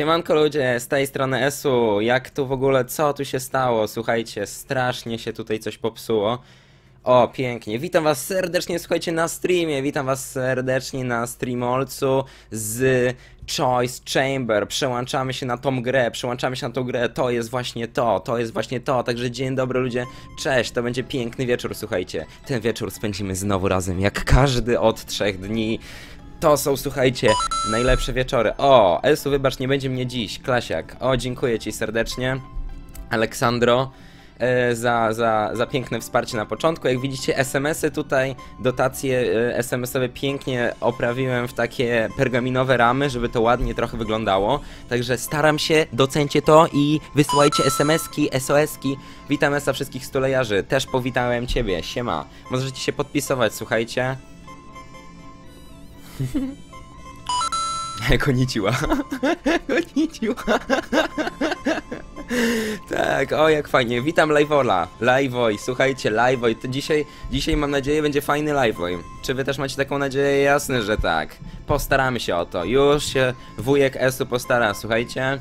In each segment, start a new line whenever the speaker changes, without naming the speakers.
Siemanko ludzie, z tej strony Esu, jak tu w ogóle, co tu się stało? Słuchajcie, strasznie się tutaj coś popsuło. O, pięknie. Witam was serdecznie, słuchajcie, na streamie. Witam was serdecznie na streamolcu z Choice Chamber. Przełączamy się na tą grę, przełączamy się na tą grę. To jest właśnie to, to jest właśnie to. Także dzień dobry ludzie, cześć. To będzie piękny wieczór, słuchajcie. Ten wieczór spędzimy znowu razem, jak każdy od trzech dni. To są, słuchajcie, najlepsze wieczory. O, Elsu, wybacz, nie będzie mnie dziś. Klasiak. O, dziękuję ci serdecznie. Aleksandro. e, Za, za, za piękne wsparcie na początku. Jak widzicie, SMS-y tutaj, dotacje e, SMS-owe pięknie oprawiłem w takie pergaminowe ramy, żeby to ładnie trochę wyglądało. Także staram się, docencie to i wysyłajcie SMS-ki, SOS-ki. Witam Esa wszystkich stulejarzy. Też powitałem ciebie. Siema. Możecie się podpisować, słuchajcie. Koniciła. Koniciła. tak, o jak fajnie. Witam Liveola. Liveoj, słuchajcie, Liveoj. To dzisiaj, dzisiaj mam nadzieję będzie fajny Liveoj. Czy wy też macie taką nadzieję? Jasne, że tak. Postaramy się o to. Już się wujek Esu postara, słuchajcie.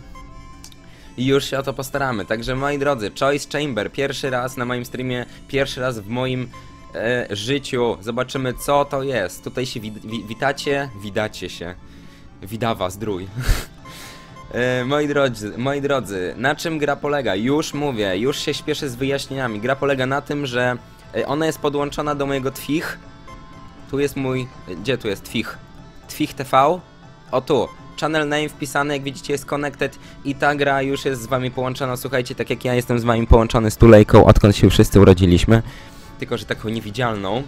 I już się o to postaramy. Także moi drodzy, Choice Chamber, pierwszy raz na moim streamie, pierwszy raz w moim e, życiu. Zobaczymy co to jest. Tutaj się witacie, widacie się. Widawa, zdrój. E, moi drodzy, moi drodzy, na czym gra polega? Już mówię, już się śpieszę z wyjaśnieniami. Gra polega na tym, że e, ona jest podłączona do mojego Twich. Tu jest mój. Gdzie tu jest Twich? Twich TV? O tu. Channel name wpisany, jak widzicie, jest connected i ta gra już jest z wami połączona. Słuchajcie, tak jak ja jestem z wami połączony z Tulejką, odkąd się wszyscy urodziliśmy. Tylko, że taką niewidzialną.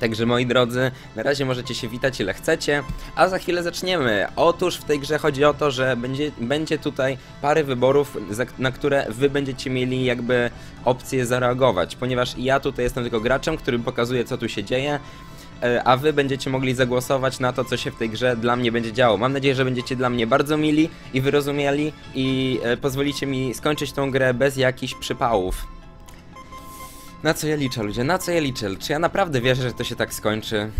Także moi drodzy, na razie możecie się witać ile chcecie, a za chwilę zaczniemy. Otóż w tej grze chodzi o to, że będzie, będzie tutaj parę wyborów, na które wy będziecie mieli jakby opcję zareagować, ponieważ ja tutaj jestem tylko graczem, który pokazuje co tu się dzieje, e, a wy będziecie mogli zagłosować na to, co się w tej grze dla mnie będzie działo. Mam nadzieję, że będziecie dla mnie bardzo mili i wyrozumiali i e, pozwolicie mi skończyć tą grę bez jakichś przypałów. Na co ja liczę, ludzie? Na co ja liczę? Czy ja naprawdę wierzę, że to się tak skończy?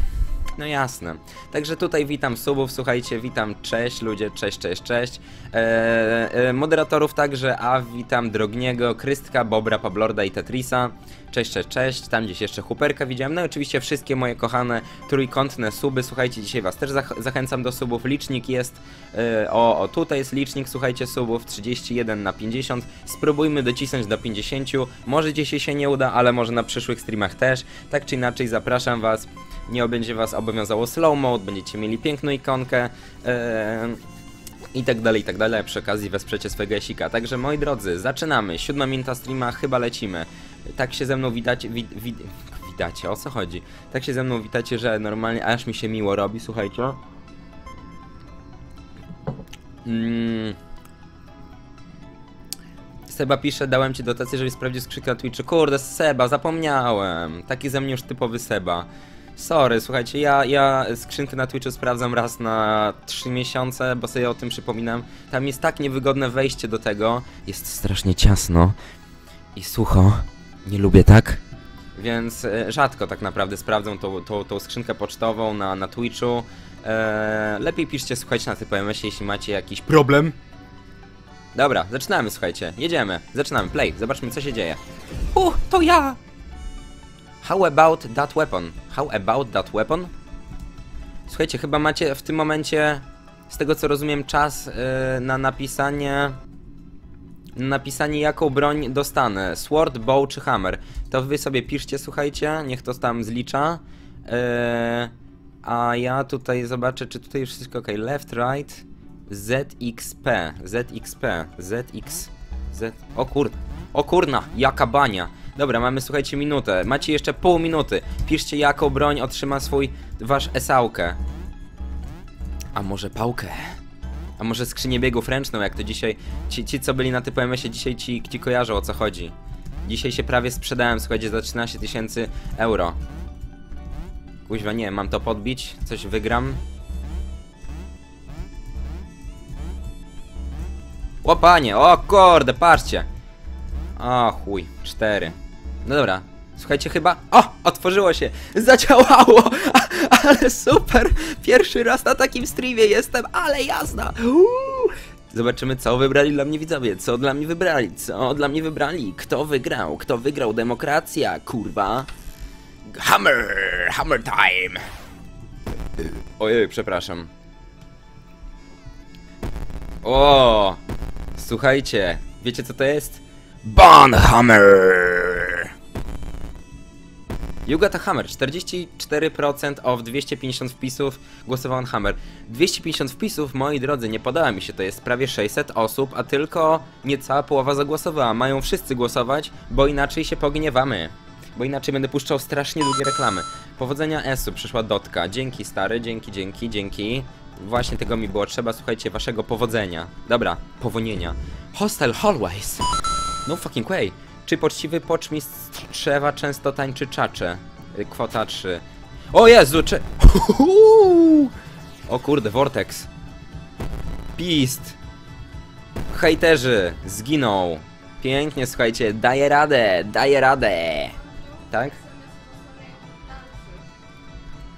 No jasne. Także tutaj witam subów, słuchajcie, witam, cześć ludzie, cześć, cześć, cześć. Eee, moderatorów także, a witam Drogniego, Krystka, Bobra, Pablorda i Tetrisa. Cześć, cześć, cześć. Tam gdzieś jeszcze Huperka widziałem. No i oczywiście wszystkie moje kochane trójkątne suby. Słuchajcie, dzisiaj was też zach zachęcam do subów. Licznik jest, e, o, o tutaj jest licznik, słuchajcie, subów 31 na 50. Spróbujmy docisnąć do 50. Może dzisiaj się nie uda, ale może na przyszłych streamach też. Tak czy inaczej zapraszam was. Nie będzie was obowiązało slow mode, będziecie mieli piękną ikonkę. E, i tak dalej, i tak dalej. Przy okazji wesprzecie swojego Jasika. Także moi drodzy, zaczynamy. Siódma minuta streama, chyba lecimy. Tak się ze mną witacie, wi, wi, witacie, o co chodzi? Tak się ze mną witacie, że normalnie aż mi się miło robi, słuchajcie. Mm. Seba pisze, dałem ci dotację, żebyś sprawdził skrzynkę na Twitchu. Kurde, Seba, zapomniałem. Taki ze mnie już typowy Seba. Sorry, słuchajcie, ja, ja skrzynkę na Twitchu sprawdzam raz na 3 miesiące, bo sobie o tym przypominam. Tam jest tak niewygodne wejście do tego. Jest strasznie ciasno i sucho. Nie lubię tak. Więc e, rzadko tak naprawdę sprawdzam tą, tą, tą skrzynkę pocztową na, na Twitchu. E, lepiej piszcie, słuchajcie, na TPMS, jeśli macie jakiś problem. Dobra, zaczynamy, słuchajcie. Jedziemy. Zaczynamy. Play. Zobaczmy, co się dzieje. Uh, to ja! How about that weapon? How about that weapon? Słuchajcie, chyba macie w tym momencie z tego co rozumiem, czas e, na napisanie na napisanie jaką broń dostanę. Sword, bow czy hammer. To wy sobie piszcie, słuchajcie, niech to tam zlicza. E, a ja tutaj zobaczę, czy tutaj już wszystko ok. Left, right, ZXP, ZXP, ZX, Z... O kurde, o kurna, jaka bania. Dobra, mamy, słuchajcie, minutę. Macie jeszcze pół minuty. Piszcie, jaką broń otrzyma swój, wasz esałkę. A może pałkę? A może skrzynię biegów ręczną, jak to dzisiaj... Ci, ci co byli na typu MS-ie, dzisiaj ci, ci kojarzą, o co chodzi. Dzisiaj się prawie sprzedałem, słuchajcie, za 13 tysięcy euro. Kuźwa, nie, mam to podbić, coś wygram. O o kurde, patrzcie. O chuj, cztery. No dobra, słuchajcie chyba... O, otworzyło się, zadziałało, A, ale super, pierwszy raz na takim streamie jestem, ale jazda. Uuu. Zobaczymy, co wybrali dla mnie widzowie, co dla mnie wybrali, co dla mnie wybrali, kto wygrał, kto wygrał, demokracja, kurwa. Hammer, hammer time. Ojej, przepraszam. O, słuchajcie, wiecie co to jest? Bonhammer! You got a hammer. 44% of 250 wpisów głosował na hammer. 250 wpisów, moi drodzy, nie podoba mi się. To jest prawie 600 osób, a tylko niecała połowa zagłosowała. Mają wszyscy głosować, bo inaczej się pogniewamy. Bo inaczej będę puszczał strasznie długie reklamy. Powodzenia Esu, przyszła Dotka. Dzięki stary, dzięki, dzięki, dzięki. Właśnie tego mi było trzeba, słuchajcie, waszego powodzenia. Dobra, powonienia. Hostel Hallways. No fucking way. Czy poczciwy poczmistrz trzewa często tańczy czacze? Y, Kwota 3. O Jezu, cze... O kurde, Vortex. Pist. Hejterzy, zginął. Pięknie, słuchajcie, daję radę, daję radę. Tak?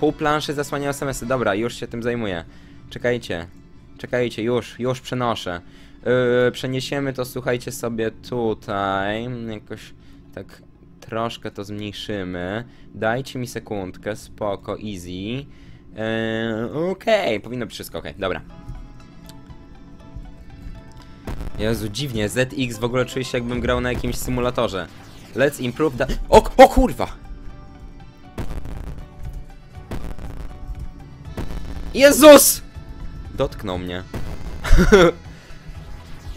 Pół planszy zasłania SMS-y. Dobra, już się tym zajmuję. Czekajcie. Czekajcie, już, już przenoszę. Yy, przeniesiemy to, słuchajcie, sobie tutaj. Jakoś tak troszkę to zmniejszymy. Dajcie mi sekundkę, spoko, easy. Yy, Okej, powinno być wszystko ok, dobra. Jezu, dziwnie, ZX w ogóle czuję się jakbym grał na jakimś symulatorze. Let's improve the... O, o kurwa! Jezus! Dotknął mnie.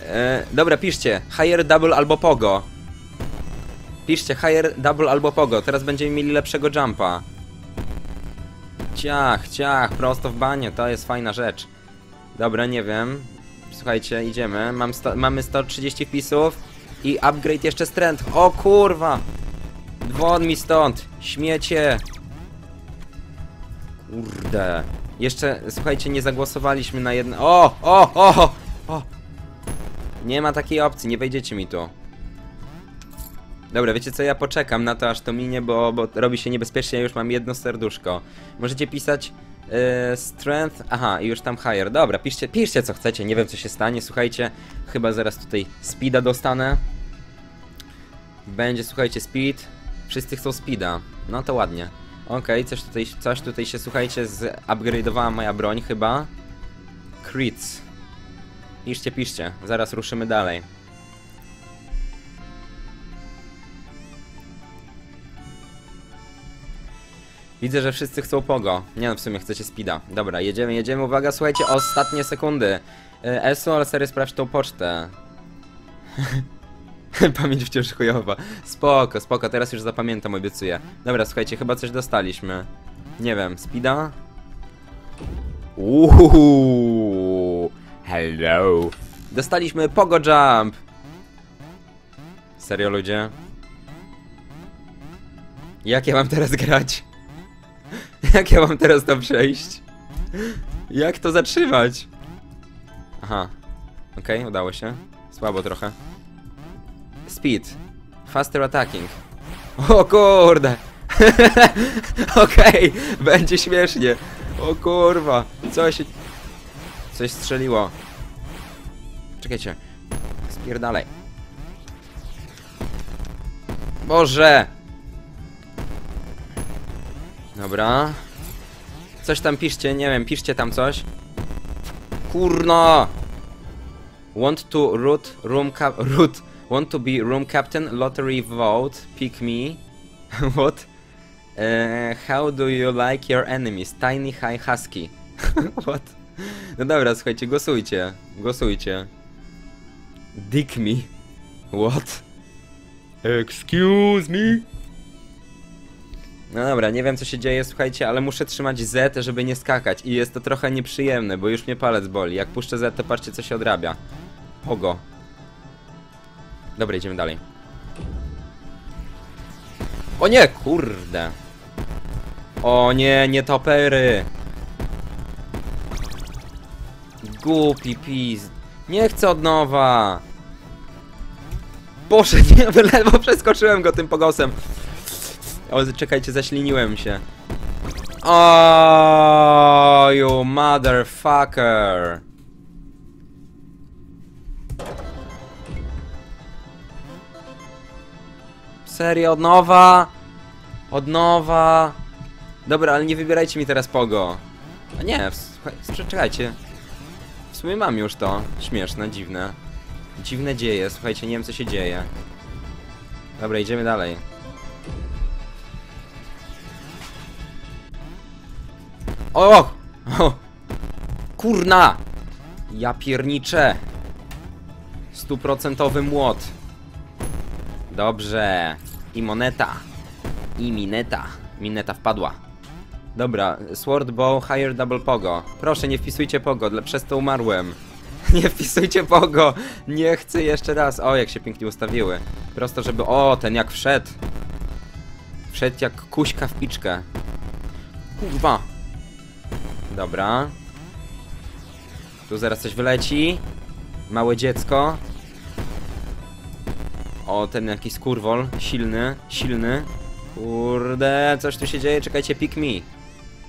e, dobra, piszcie. Higher, double albo pogo. Piszcie higher, double albo pogo. Teraz będziemy mieli lepszego jumpa. Ciach, ciach, prosto w banie. To jest fajna rzecz. Dobra, nie wiem. Słuchajcie, idziemy. Mam sto, mamy 130 wpisów. I upgrade jeszcze strength. O kurwa! Won mi stąd! Śmiecie! Kurde. Jeszcze, słuchajcie, nie zagłosowaliśmy na jedno... O! O! O! O! Nie ma takiej opcji, nie wejdziecie mi tu. Dobra, wiecie co, ja poczekam na to aż to minie, bo, bo robi się niebezpiecznie, ja już mam jedno serduszko. Możecie pisać e, strength, aha, i już tam higher. Dobra, piszcie, piszcie co chcecie, nie wiem co się stanie, słuchajcie, chyba zaraz tutaj speeda dostanę. Będzie, słuchajcie, speed. Wszyscy chcą speeda. No to ładnie. Okej, coś tutaj, coś tutaj się, słuchajcie, zupgrade'owała moja broń chyba. Crits. Piszcie, piszcie. Zaraz ruszymy dalej. Widzę, że wszyscy chcą pogo. Nie no, w sumie chcecie speeda. Dobra, jedziemy, jedziemy. Uwaga, słuchajcie, ostatnie sekundy. E, Esu, ale serio sprawdź tą pocztę. Pamięć wciąż chujowa. Spoko, spoko, teraz już zapamiętam, obiecuję. Dobra, słuchajcie, chyba coś dostaliśmy. Nie wiem, speeda? Uuu, hello. Dostaliśmy Pogo Jump. Serio, ludzie? Jak ja mam teraz grać? Jak ja mam teraz to przejść? Jak to zatrzymać? Aha. Okej, udało się. Słabo trochę. Speed. Faster attacking. O kurde! Okej, będzie śmiesznie. O kurwa, co się... Coś strzeliło. Czekajcie. Spierdalaj. Boże! Dobra. Coś tam piszcie, nie wiem, piszcie tam coś. Kurno! Want to root room cap root want to be room captain lottery vote pick me what uh, how do you like your enemies tiny high husky what no dobra słuchajcie głosujcie głosujcie dick me what excuse me no dobra, nie wiem co się dzieje, słuchajcie, ale muszę trzymać Z, żeby nie skakać i jest to trochę nieprzyjemne, bo już mnie palec boli. Jak puszczę Z, to patrzcie co się odrabia. Ogo. Dobra, idziemy dalej. O nie, kurde. O nie, nie Głupi pis. Nie chcę od nowa. Boże, nie, ledwo przeskoczyłem go tym pogosem. O, czekajcie, zaśliniłem się. O, you motherfucker. Serio, od nowa? Od nowa? Dobra, ale nie wybierajcie mi teraz pogo. A nie, słuchaj, czekajcie. Sumie mam już to. Śmieszne, dziwne. Dziwne dzieje, słuchajcie, nie wiem co się dzieje. Dobra, idziemy dalej. O! o! Kurna! Ja pierniczę! Stuprocentowy młot. Dobrze. I moneta. I mineta. Mineta wpadła. Dobra, Sword Bow, Higher Double Pogo. Proszę, nie wpisujcie Pogo, przez to umarłem. Nie wpisujcie Pogo! Nie chcę jeszcze raz. O, jak się pięknie ustawiły. Prosto, żeby... O, ten jak wszedł. Wszedł jak kuśka w piczkę. Kurwa. Dobra. Tu zaraz coś wyleci. Małe dziecko. O, ten jakiś skurwol. Silny, silny. Kurde, coś tu się dzieje, czekajcie, pick me.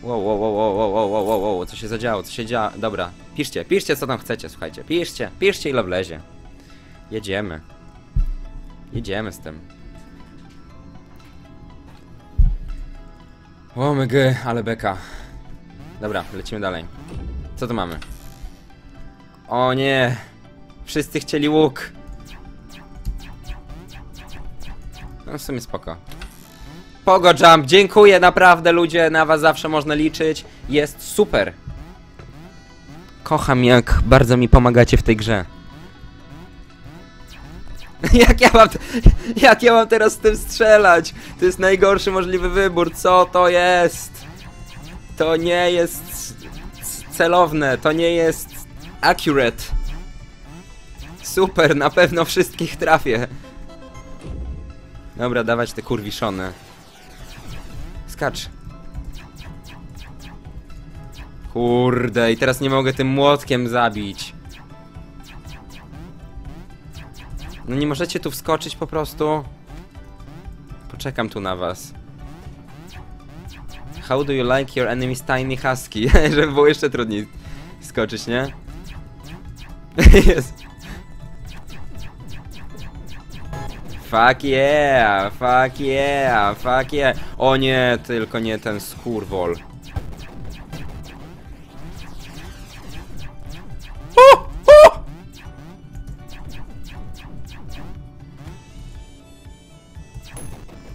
Wow, wow, wow, wow, wow, wow, wow, wow, co się zadziało, co się dzieje? Dobra, piszcie, piszcie co tam chcecie, słuchajcie, piszcie, piszcie ile wlezie. Jedziemy. Jedziemy z tym. O mg, ale beka. Dobra, lecimy dalej. Co tu mamy? O nie! Wszyscy chcieli łuk! No w sumie spoko. Pogo Jump, dziękuję naprawdę ludzie, na was zawsze można liczyć. Jest super. Kocham jak bardzo mi pomagacie w tej grze. jak ja mam, jak ja mam teraz z tym strzelać? To jest najgorszy możliwy wybór, co to jest? To nie jest celowne, to nie jest accurate. Super, na pewno wszystkich trafię. Dobra, dawać te kurwiszony. Skacz. Kurde, i teraz nie mogę tym młotkiem zabić. No nie możecie tu wskoczyć po prostu? Poczekam tu na was. How do you like your enemy's tiny husky? Żeby było jeszcze trudniej skoczyć, nie? Jest. Fuck yeah, fuck yeah, fuck yeah. O nie, tylko nie ten skurwol.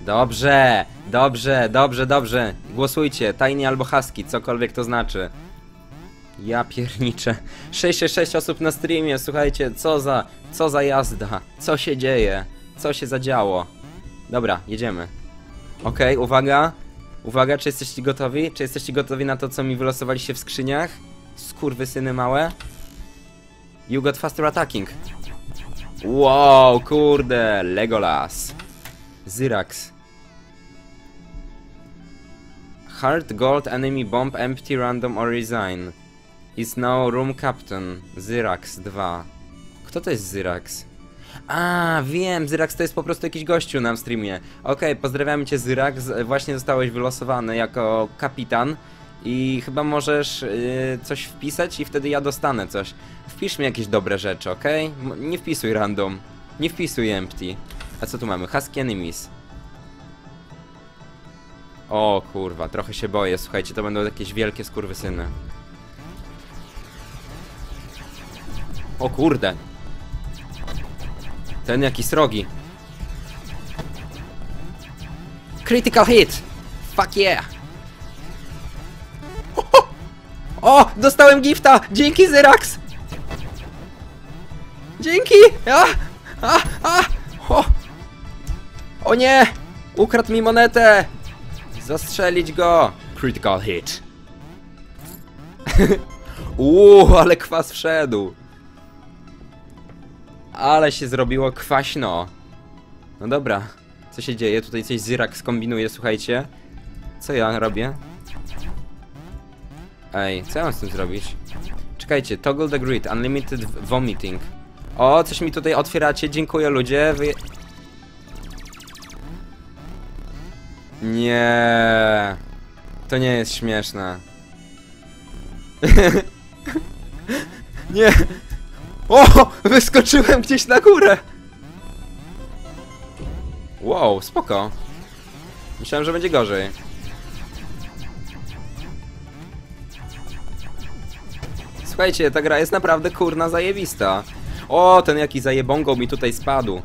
Dobrze, dobrze, dobrze, dobrze. Głosujcie, tajnie albo husky, cokolwiek to znaczy. Ja pierniczę. 666 osób na streamie, słuchajcie, co za, co za jazda, co się dzieje, co się zadziało. Dobra, jedziemy. Okej, uwaga, uwaga, czy jesteście gotowi? Czy jesteście gotowi na to, co mi wylosowaliście w skrzyniach? Skurwysyny małe. You got faster attacking. Wow, kurde, Legolas. Zyrax. Hard gold enemy bomb empty random or resign. Is now room captain. Zyrax 2. Kto to jest Zyrax? A, wiem, Zyrax to jest po prostu jakiś gościu na streamie. Okej, pozdrawiamy cię Zyrax, właśnie zostałeś wylosowany jako kapitan i chyba możesz y, coś wpisać i wtedy ja dostanę coś. Wpisz mi jakieś dobre rzeczy, okej? M- Nie wpisuj random. Nie wpisuj empty. A co tu mamy? Husky enemies. O kurwa, trochę się boję, słuchajcie, to będą jakieś wielkie skurwysyny. O kurde. Ten jaki srogi. Critical hit! Fuck yeah! O, dostałem gifta! Dzięki Zyrax! Dzięki! A! A! A! O! o nie! Ukradł mi monetę! Zastrzelić go! Critical hit. Uuu, ale kwas wszedł. Ale się zrobiło kwaśno. No dobra. Co się dzieje? Tutaj coś Zyrak skombinuje, słuchajcie. Co ja robię? Ej, co ja mam z tym zrobić? Czekajcie, toggle the grid, unlimited vomiting. O, coś mi tutaj otwieracie, dziękuję ludzie. Wy... Nie, to nie jest śmieszne. nie! O! Wyskoczyłem gdzieś na górę! Wow, spoko. Myślałem, że będzie gorzej. Słuchajcie, ta gra jest naprawdę kurna zajebista. O, ten jaki zajebongo mi tutaj spadł.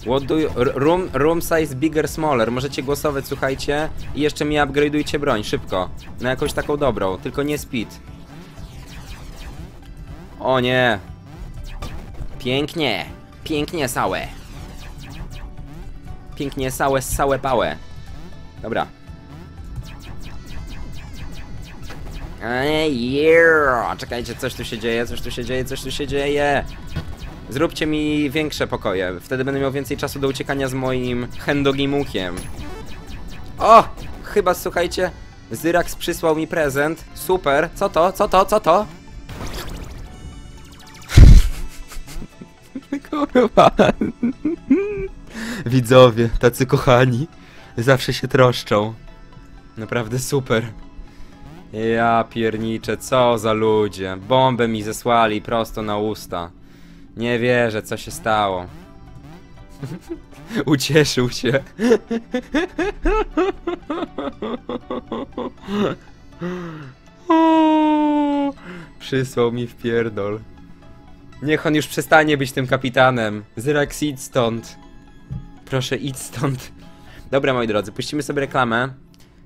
What do you... Room, room size bigger, smaller. Możecie głosować, słuchajcie. I jeszcze mi upgrade'ujcie broń, szybko. Na jakąś taką dobrą, tylko nie speed. O nie. Pięknie. Pięknie sałe. Pięknie sałe, sałe pałe. Dobra. Ej, yeah. Czekajcie, coś tu się dzieje, coś tu się dzieje, coś tu się dzieje. Zróbcie mi większe pokoje, wtedy będę miał więcej czasu do uciekania z moim hendogimukiem. O! Chyba, słuchajcie, Zyrax przysłał mi prezent. Super. Co to? Co to? Co to? Kurwa. Widzowie, tacy kochani, zawsze się troszczą. Naprawdę super. Ja pierniczę, co za ludzie. Bombę mi zesłali prosto na usta. Nie wierzę, co się stało. Ucieszył się. Przysłał mi w pierdol. Niech on już przestanie być tym kapitanem. Zyrax, idź stąd. Proszę, idź stąd. Dobra, moi drodzy, puścimy sobie reklamę.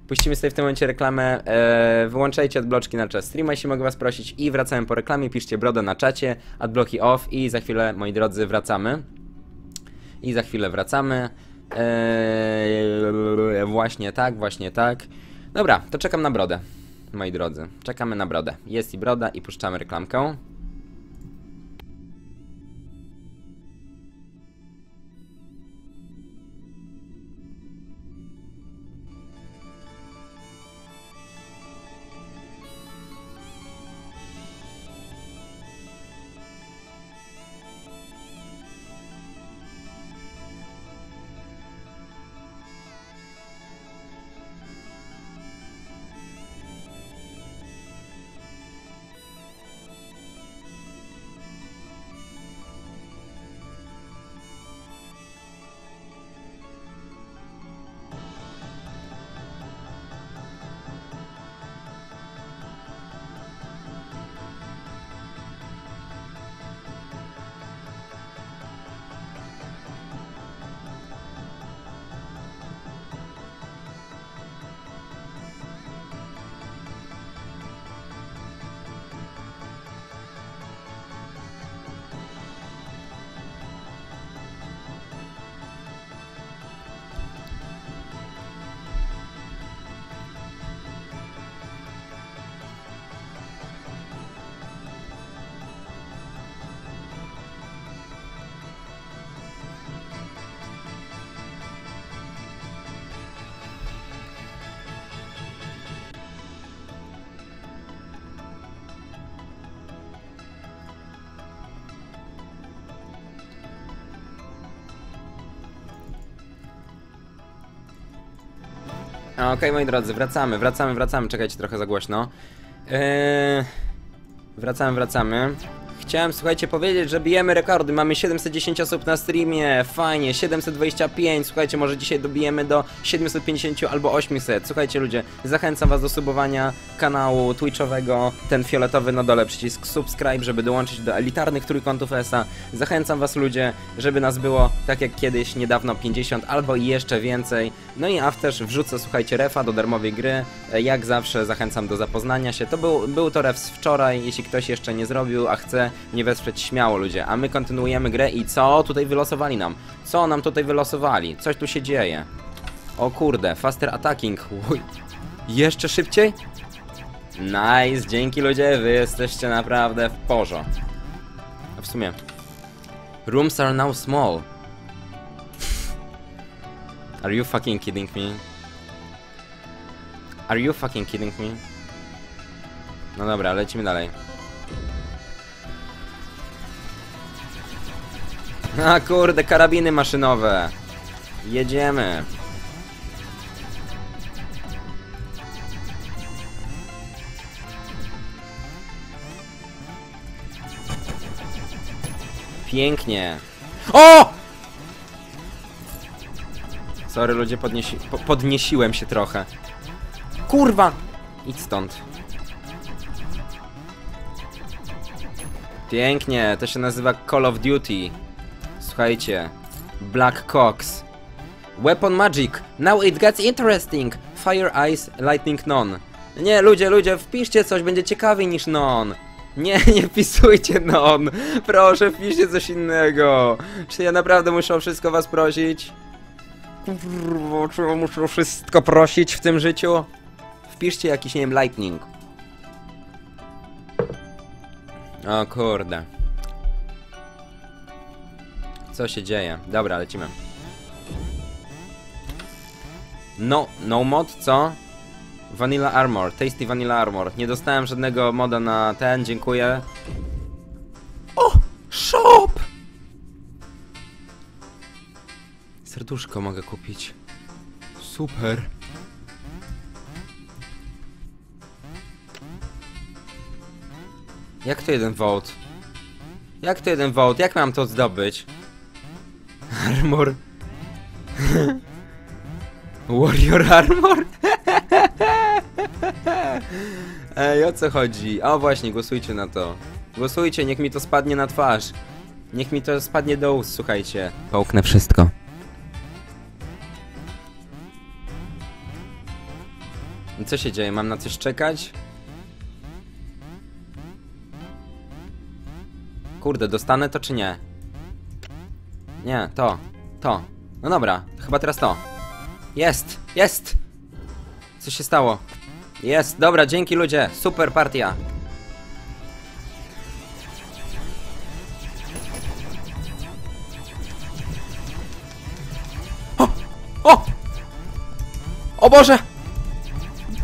Puścimy sobie w tym momencie reklamę. E, wyłączajcie adbloczki na czas streama, jeśli mogę was prosić. I wracamy po reklamie. Piszcie brodę na czacie, adbloki off i za chwilę, moi drodzy, wracamy. I za chwilę wracamy. Eee, właśnie tak, właśnie tak. Dobra, to czekam na brodę, moi drodzy. Czekamy na brodę. Jest i broda i puszczamy reklamkę. Okej, moi drodzy, wracamy, wracamy, wracamy. Czekajcie, trochę za głośno. Eee, wracamy, wracamy. Chciałem, słuchajcie, powiedzieć, że bijemy rekordy. Mamy 710 osób na streamie, fajnie, 725. Słuchajcie, może dzisiaj dobijemy do 750 albo 800. Słuchajcie, ludzie, zachęcam was do subowania kanału Twitchowego. Ten fioletowy na dole przycisk subscribe, żeby dołączyć do elitarnych trójkątów ESA. Zachęcam was, ludzie, żeby nas było tak jak kiedyś, niedawno 50 albo jeszcze więcej. No i afterz wrzucę, słuchajcie, refa do darmowej gry. E, Jak zawsze zachęcam do zapoznania się. To był, był to ref z wczoraj, jeśli ktoś jeszcze nie zrobił, a chce mnie wesprzeć, śmiało ludzie. A my kontynuujemy grę i co tutaj wylosowali nam? Co nam tutaj wylosowali? Coś tu się dzieje. O kurde, faster attacking. Uj. Jeszcze szybciej? Nice, dzięki ludzie, wy jesteście naprawdę w porzo. A w sumie... Rooms are now small. Are you fucking kidding me? Are you fucking kidding me? No dobra, lecimy dalej. A kurde, karabiny maszynowe. Jedziemy. Pięknie. O! Sorry ludzie, podniesi po podniesiłem się trochę. Kurwa! Idź stąd. Pięknie, to się nazywa Call of Duty. Słuchajcie. Black Cox. Weapon Magic. Now it gets interesting. Fire Ice Lightning Non. Nie, ludzie, ludzie, wpiszcie coś, będzie ciekawiej niż Non. Nie, nie wpisujcie non. Proszę, wpiszcie coś innego. Czy ja naprawdę muszę o wszystko was prosić? Kurwa, czy muszę wszystko prosić w tym życiu? Wpiszcie jakiś, nie wiem, lightning. O kurde. Co się dzieje? Dobra, lecimy. No, no mod, co? Vanilla Armor, Tasty Vanilla Armor. Nie dostałem żadnego moda na ten, dziękuję. O! Shop! Serduszko mogę kupić. Super. Jak to jeden vote? Jak to jeden vote? Jak mam to zdobyć? Armor. Warrior Armor? Ej, o co chodzi? O właśnie, głosujcie na to. Głosujcie, niech mi to spadnie na twarz. Niech mi to spadnie do ust, słuchajcie. Połknę wszystko. Co się dzieje? Mam na coś czekać? Kurde, dostanę to czy nie? Nie, to, to. No dobra, chyba teraz to. Jest, jest! Co się stało? Jest, dobra, dzięki ludzie, super partia. O! O! O Boże!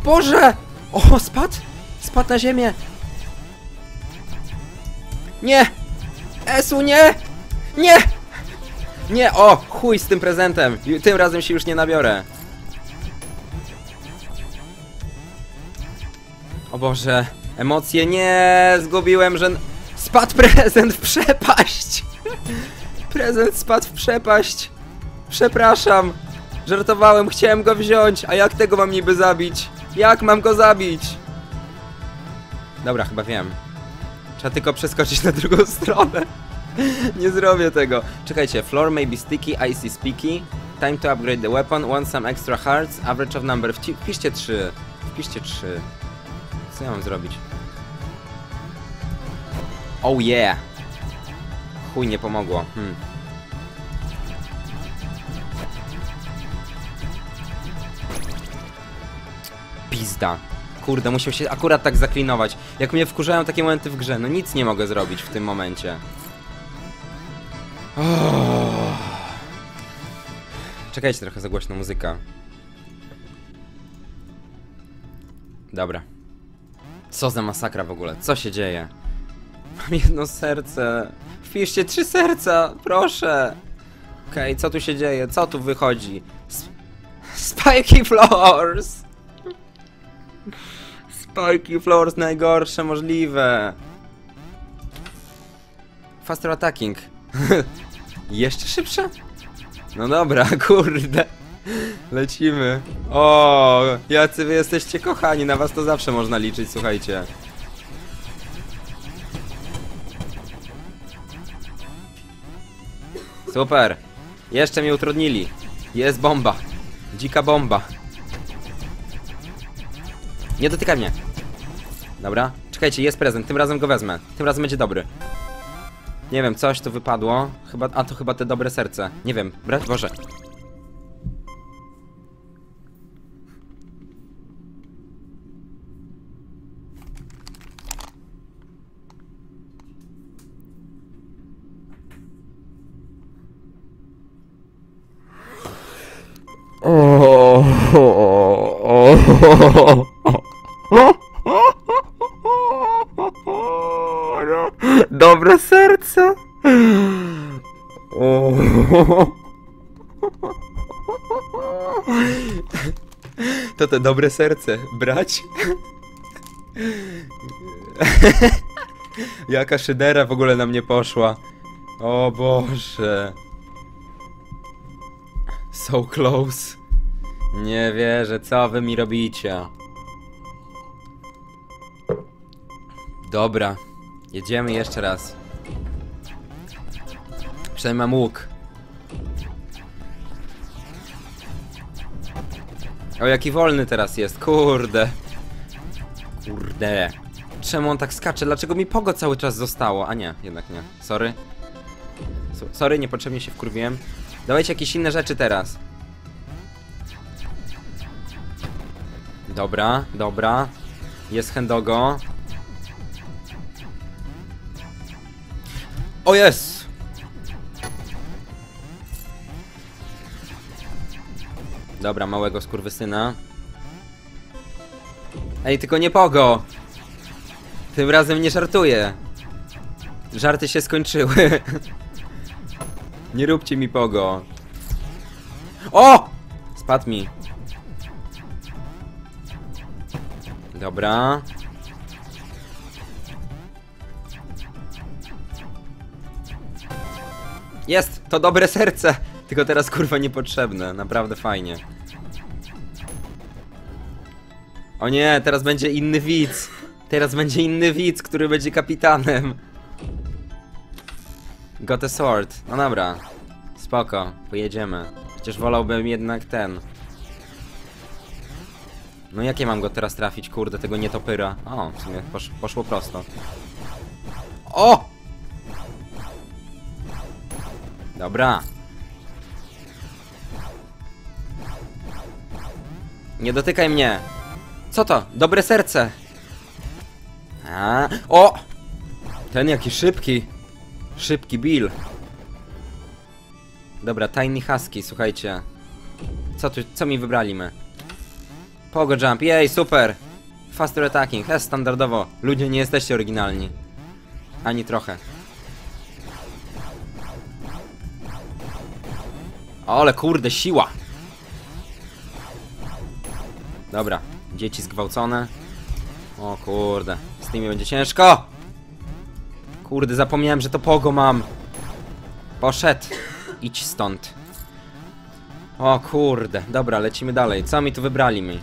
Boże! O, spadł! Spadł na ziemię! Nie! Esu, nie! Nie! Nie, o! Chuj z tym prezentem! Tym razem się już nie nabiorę. O Boże, emocje, nie! Zgubiłem, że... Spadł prezent w przepaść! Prezent spadł w przepaść! Przepraszam! Żartowałem, chciałem go wziąć, a jak tego mam niby zabić? Jak mam go zabić? Dobra, chyba wiem. Trzeba tylko przeskoczyć na drugą stronę. Nie zrobię tego. Czekajcie, floor may be sticky, icy speaky. Time to upgrade the weapon, want some extra hearts, average of number. Wci- Wpiszcie 3. Wpiszcie 3. Co ja mam zrobić? Oh yeah! Chuj, nie pomogło. Hmm. Pizda. Kurde, musiał się akurat tak zaklinować. Jak mnie wkurzają takie momenty w grze, no nic nie mogę zrobić w tym momencie. Oh. Czekajcie, trochę za głośna muzyka. Dobra. Co za masakra w ogóle? Co się dzieje? Mam jedno serce. Wpiszcie trzy serca, proszę. Okej, co tu się dzieje? Co tu wychodzi? Sp Spiky Floors! Spiky Floors najgorsze możliwe. Faster attacking. Jeszcze szybsza? No dobra, kurde. Lecimy. O, jacy wy jesteście kochani, na was to zawsze można liczyć, słuchajcie. Super. Jeszcze mnie utrudnili. Jest bomba. Dzika bomba. Nie dotykaj mnie. Dobra. Czekajcie, jest prezent. Tym razem go wezmę. Tym razem będzie dobry. Nie wiem, coś tu wypadło. Chyba, a to chyba te dobre serce. Nie wiem. Brać Boże. Dobre serce. To te dobre serce brać? Jaka szydera w ogóle na mnie poszła. O Boże. So close. Nie wierzę, co wy mi robicie. Dobra, jedziemy jeszcze raz. Przynajmniej mam łuk. O, jaki wolny teraz jest, kurde. Kurde. Czemu on tak skacze? Dlaczego mi pogo cały czas zostało? A nie, jednak nie. Sorry. So- Sorry, niepotrzebnie się wkurwiłem. Dawajcie jakieś inne rzeczy teraz. Dobra, dobra. Jest Hendogo. O jest! Dobra, małego skurwysyna. Ej, tylko nie pogo! Tym razem nie żartuję. Żarty się skończyły. nie róbcie mi pogo. O! Spadł mi. Dobra. Jest! To dobre serce! Tylko teraz kurwa niepotrzebne. Naprawdę fajnie. O nie, teraz będzie inny widz. Teraz będzie inny widz, który będzie kapitanem. Got a sword. No dobra. Spoko, pojedziemy. Chociaż wolałbym jednak ten. No jakie mam go teraz trafić, kurde, tego nietopyra? O, w sumie posz, poszło prosto. O! Dobra. Nie dotykaj mnie. Co to? Dobre serce. A, o! Ten jaki szybki. Szybki Bill. Dobra, Tiny Husky, słuchajcie. Co tu, co mi wybrali my? Pogo Jump, jej, super! Faster Attacking, jest standardowo. Ludzie, nie jesteście oryginalni. Ani trochę. Ale kurde, siła! Dobra, dzieci zgwałcone. O kurde, z tymi będzie ciężko! Kurde, zapomniałem, że to pogo mam. Poszedł. Idź stąd. O kurde, dobra, lecimy dalej. Co mi tu wybrali mi?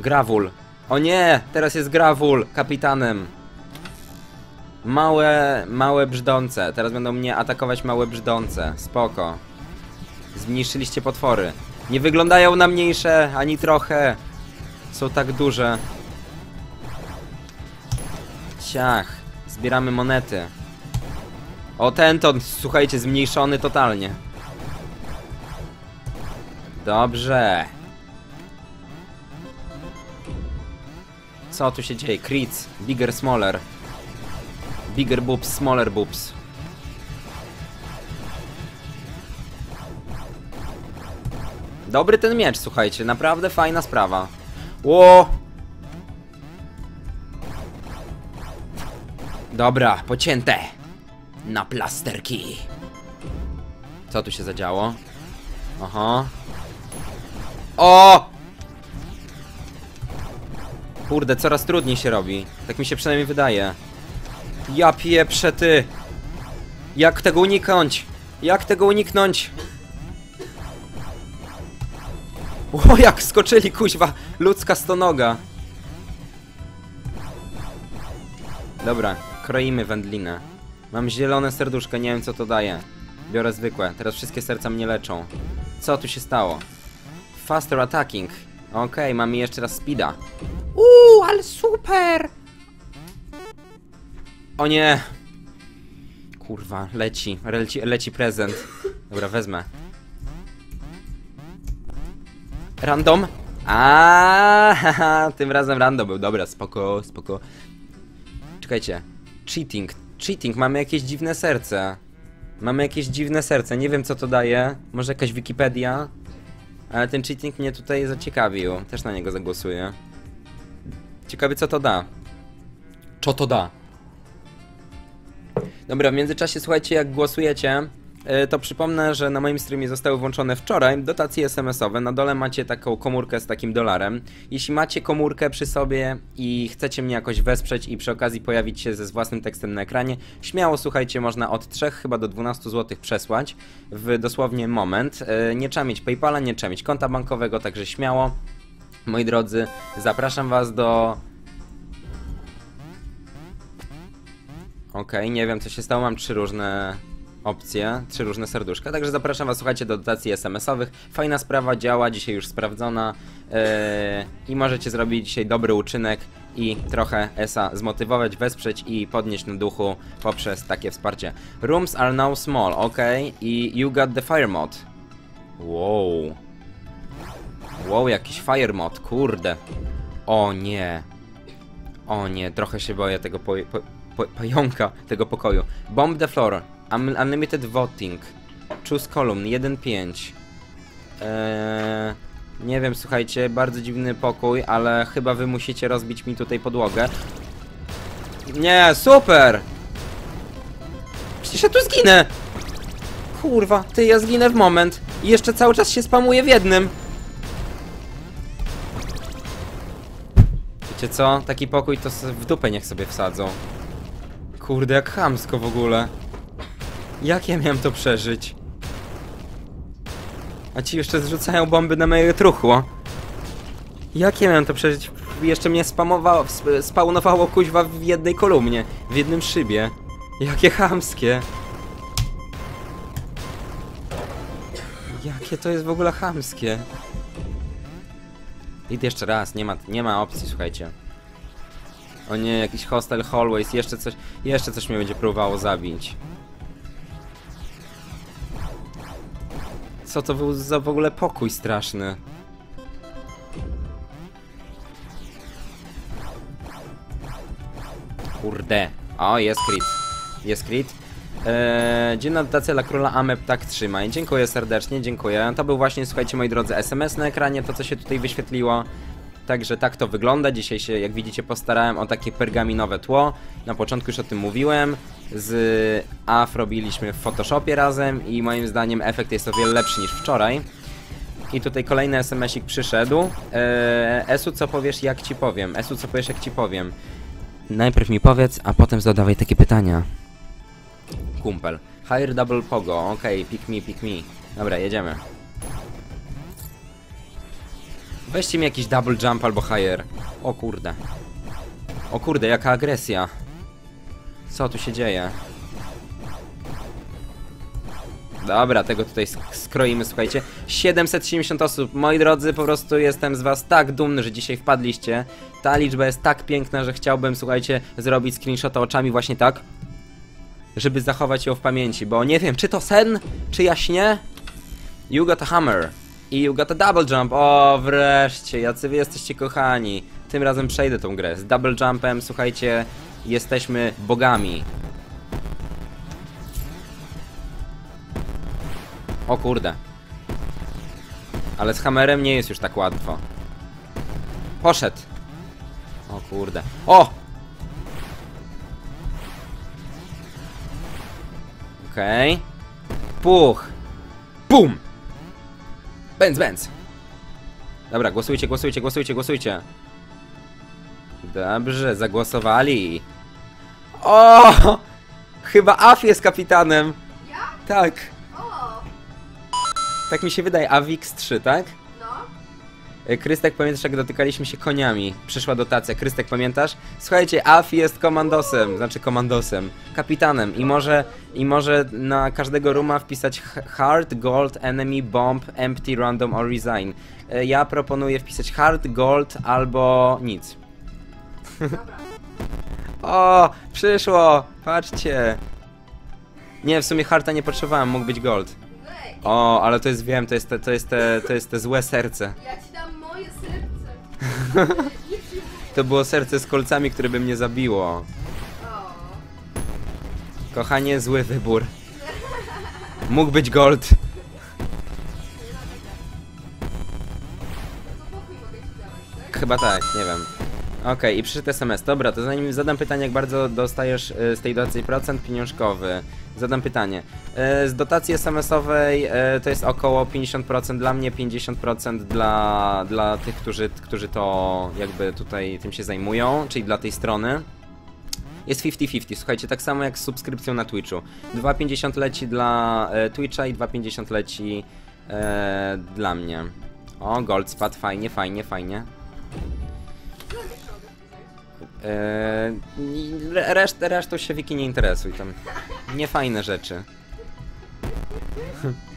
Gravul. O nie, teraz jest Gravul, kapitanem. Małe, małe brzdące. Teraz będą mnie atakować małe brzdące. Spoko. Zmniejszyliście potwory. Nie wyglądają na mniejsze, ani trochę. Są tak duże. Ciach. Zbieramy monety. O, ten to, słuchajcie, zmniejszony totalnie. Dobrze. Co tu się dzieje? Crits. Bigger, smaller. Bigger boobs, smaller boobs. Dobry ten miecz, słuchajcie, naprawdę fajna sprawa. Ło! Dobra, pocięte. Na plasterki. Co tu się zadziało? Aha. O! Kurde, coraz trudniej się robi. Tak mi się przynajmniej wydaje. Ja pieprzę ty. Jak tego uniknąć? Jak tego uniknąć? O, jak skoczyli, kuźwa! Ludzka stonoga. Dobra, kroimy wędlinę. Mam zielone serduszko, nie wiem co to daje. Biorę zwykłe, teraz wszystkie serca mnie leczą. Co tu się stało? Faster attacking. Okej, mamy jeszcze raz speeda. Uuu, ale super! O nie! Kurwa, leci, leci, leci prezent. Dobra, wezmę. Random? A, haha, tym razem random był. Dobra, spoko, spoko. Czekajcie. Cheating. Cheating, mamy jakieś dziwne serce. Mamy jakieś dziwne serce, nie wiem co to daje. Może jakaś Wikipedia? Ale ten cheating mnie tutaj zaciekawił. Też na niego zagłosuję. Ciekawy co to da. Co to da? Dobra, w międzyczasie słuchajcie, jak głosujecie, to przypomnę, że na moim streamie zostały włączone wczoraj dotacje SMS-owe. Na dole macie taką komórkę z takim dolarem. Jeśli macie komórkę przy sobie i chcecie mnie jakoś wesprzeć i przy okazji pojawić się ze własnym tekstem na ekranie, śmiało słuchajcie, można od 3 chyba do 12 zł przesłać w dosłownie moment. E, Nie trzeba mieć PayPala, nie trzeba mieć konta bankowego, także śmiało. Moi drodzy, zapraszam was do Okej, nie wiem co się stało, mam trzy różne opcje, trzy różne serduszka, także zapraszam was, słuchajcie, do dotacji SMS-owych. Fajna sprawa, działa, dzisiaj już sprawdzona yy, i możecie zrobić dzisiaj dobry uczynek i trochę ESA zmotywować, wesprzeć i podnieść na duchu poprzez takie wsparcie. Rooms are now small, okej, i you got the fire mod. Wow. Wow, jakiś fire mod, kurde. O nie. O nie, trochę się boję tego po, po, po, pająka, tego pokoju. Bomb the floor. Un unlimited voting. Choose column 1.5. Eee, nie wiem, słuchajcie, bardzo dziwny pokój, ale chyba wy musicie rozbić mi tutaj podłogę. Nie, super! Przecież ja tu zginę! Kurwa, ty, ja zginę w moment. I jeszcze cały czas się spamuję w jednym. Wiecie co? Taki pokój to w dupę niech sobie wsadzą. Kurde, jak chamsko w ogóle. Jak ja miałem to przeżyć? A ci jeszcze zrzucają bomby na moje truchło. Jak ja miałem to przeżyć? Jeszcze mnie spamowało, sp- spawnowało kuźwa w jednej kolumnie, w jednym szybie. Jakie chamskie. Jakie to jest w ogóle chamskie. Idę jeszcze raz, nie ma, nie ma opcji, słuchajcie. O nie, jakiś hostel hallways, jeszcze coś, jeszcze coś mnie będzie próbowało zabić. Co to był za w ogóle pokój straszny? Kurde. O, jest crit. Jest crit. Eee, dzienna dotacja dla króla Amep tak trzymaj. Dziękuję serdecznie, dziękuję. To był właśnie, słuchajcie moi drodzy, SMS na ekranie, to co się tutaj wyświetliło. Także tak to wygląda. Dzisiaj się, jak widzicie, postarałem o takie pergaminowe tło. Na początku już o tym mówiłem. Z AF robiliśmy w Photoshopie razem i moim zdaniem efekt jest o wiele lepszy niż wczoraj. I tutaj kolejny SMS-ik przyszedł. Eee, Esu, co powiesz, jak ci powiem? Esu, co powiesz, jak ci powiem? Najpierw mi powiedz, a potem zadawaj takie pytania. Kumpel. Hire double pogo, okej, pick me, pick me. Dobra, jedziemy. Weźcie mi jakiś double jump albo higher. O kurde. O kurde, jaka agresja. Co tu się dzieje? Dobra, tego tutaj sk- skroimy, słuchajcie. 770 osób. Moi drodzy, po prostu jestem z was tak dumny, że dzisiaj wpadliście. Ta liczba jest tak piękna, że chciałbym, słuchajcie, zrobić screenshota oczami właśnie tak. Żeby zachować ją w pamięci, bo nie wiem, czy to sen, czy jaśnie. You got a hammer. I you got a double jump. O, wreszcie, jacy wy jesteście kochani. Tym razem przejdę tą grę. Z double jumpem, słuchajcie, jesteśmy bogami. O kurde. Ale z hammerem nie jest już tak łatwo. Poszedł. O kurde. O! Okej. Puch. Bum! Benz, benz. Dobra, głosujcie, głosujcie, głosujcie, głosujcie. Dobrze, zagłosowali. O! Chyba Af jest kapitanem.
Ja?
Tak.
O!
Tak mi się wydaje. Avix 3, tak? E, Krystek, pamiętasz jak dotykaliśmy się koniami? Przyszła dotacja. Krystek, pamiętasz? Słuchajcie, Af jest komandosem, znaczy komandosem, kapitanem i może, i może na każdego ruma wpisać hard, gold, enemy, bomb, empty, random or resign. E, Ja proponuję wpisać hard, gold albo nic. O, przyszło! Patrzcie! Nie, w sumie harta nie potrzebowałem, mógł być gold. O, ale to jest, wiem, to jest te, to jest te, to jest te złe serce. To było serce z kolcami, które by mnie zabiło. Kochanie, zły wybór. Mógł być gold. Chyba tak, nie wiem. Okej, i przyszedł SMS. Dobra, to zanim zadam pytanie, jak bardzo dostajesz y, z tej dotacji procent pieniążkowy. Zadam pytanie. Y, Z dotacji SMS-owej y, to jest około 50% dla mnie, 50% dla, dla tych, którzy, którzy to jakby tutaj tym się zajmują, czyli dla tej strony. Jest 50-50, słuchajcie, tak samo jak z subskrypcją na Twitchu. 2,50 leci dla Twitcha i 2,50 leci e, dla mnie. O, gold spadł, fajnie, fajnie, fajnie. Eee, reszt, resztą się Wiki nie interesuj tam. Niefajne rzeczy.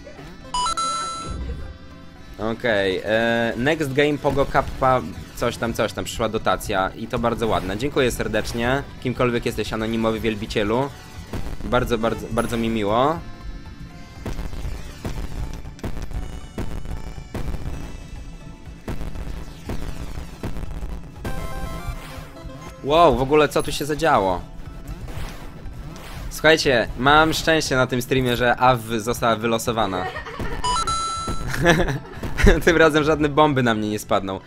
Okej, okay, next game Pogo Kappa, coś tam, coś tam, przyszła dotacja i to bardzo ładne. Dziękuję serdecznie, kimkolwiek jesteś anonimowy wielbicielu. Bardzo, bardzo, bardzo mi miło. Wow, w ogóle co tu się zadziało? Słuchajcie, mam szczęście na tym streamie, że AW została wylosowana. tym razem żadne bomby na mnie nie spadną.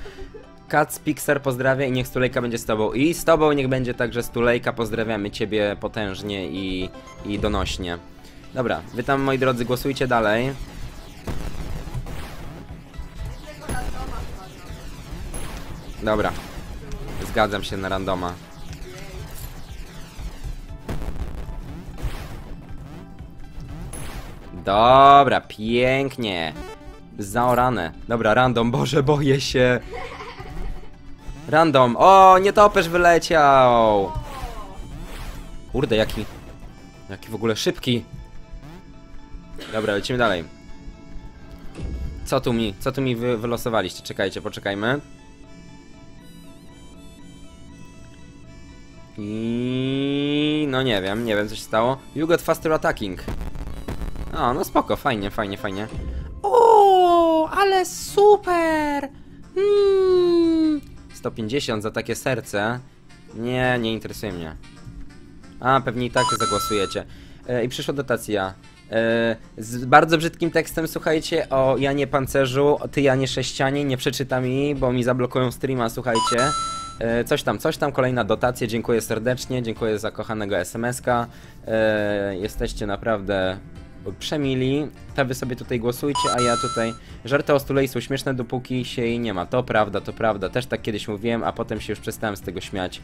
Kac Pixar pozdrawia i niech Stulejka będzie z tobą. I z tobą niech będzie także Stulejka. Pozdrawiamy ciebie potężnie i, i donośnie. Dobra, wy tam moi drodzy głosujcie dalej. Dobra. Zgadzam się na randoma. Dobra, pięknie. Zaorane. Dobra, random, Boże, boję się. Random. O, nietoperz wyleciał. Kurde, jaki... Jaki w ogóle szybki. Dobra, lecimy dalej. Co tu mi, co tu mi wy, wylosowaliście? Czekajcie, poczekajmy. I no nie wiem, nie wiem co się stało. You got faster attacking. O, no spoko, fajnie, fajnie, fajnie. O, ale super! Mm. 150 za takie serce. Nie, nie interesuje mnie. A, pewnie i tak zagłosujecie. E, I przyszła dotacja. E, z bardzo brzydkim tekstem, słuchajcie, o Janie Pancerzu, ty Janie Sześcianie, nie przeczytam jej, bo mi zablokują streama, słuchajcie. E, coś tam, coś tam, kolejna dotacja, dziękuję serdecznie, dziękuję za kochanego SMS-ka. E, jesteście naprawdę przemili. To wy sobie tutaj głosujcie, a ja tutaj... Żarty o Stulei są śmieszne, dopóki się jej nie ma. To prawda, to prawda. Też tak kiedyś mówiłem, a potem się już przestałem z tego śmiać.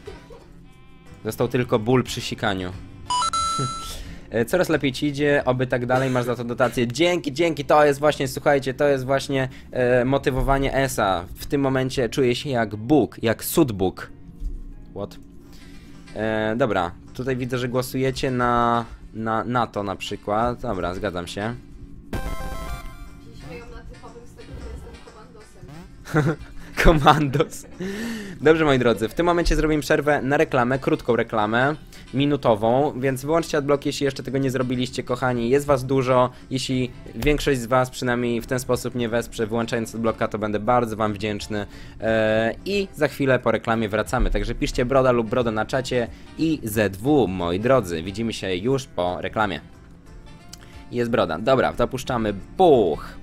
Został tylko ból przy sikaniu. E, Coraz lepiej ci idzie, oby tak dalej, masz za to dotację. Dzięki, dzięki, to jest właśnie, słuchajcie, to jest właśnie e, motywowanie ESA. W tym momencie czuję się jak Bóg, jak Sudbóg. What? E, dobra, tutaj widzę, że głosujecie na, na, na to na przykład. Dobra, zgadzam się.
Śmieją na typowym z tego, że jestem komandosem.
Komandos. Dobrze, moi drodzy, w tym momencie zrobimy przerwę na reklamę, krótką reklamę, minutową, więc wyłączcie adblock, jeśli jeszcze tego nie zrobiliście, kochani. Jest was dużo, jeśli większość z was przynajmniej w ten sposób mnie wesprze, wyłączając adblocka, to będę bardzo wam wdzięczny. Eee, I za chwilę po reklamie wracamy, także piszcie broda lub broda na czacie i ZW, moi drodzy. Widzimy się już po reklamie. Jest broda. Dobra, dopuszczamy buch.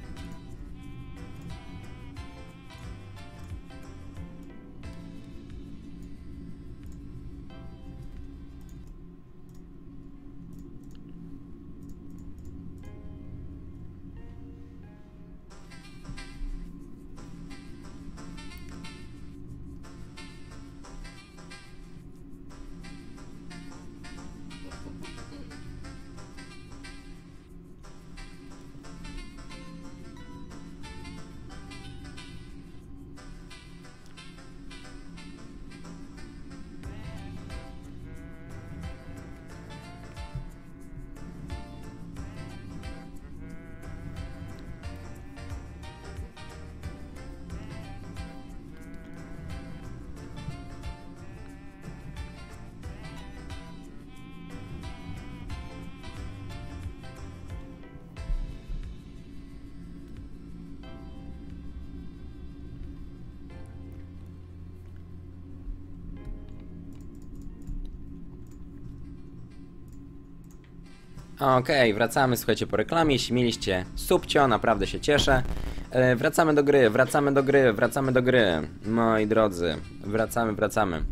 Okej, wracamy, słuchajcie, po reklamie. Jeśli mieliście subcio, naprawdę się cieszę. E, wracamy do gry, wracamy do gry, wracamy do gry. Moi drodzy, wracamy, wracamy.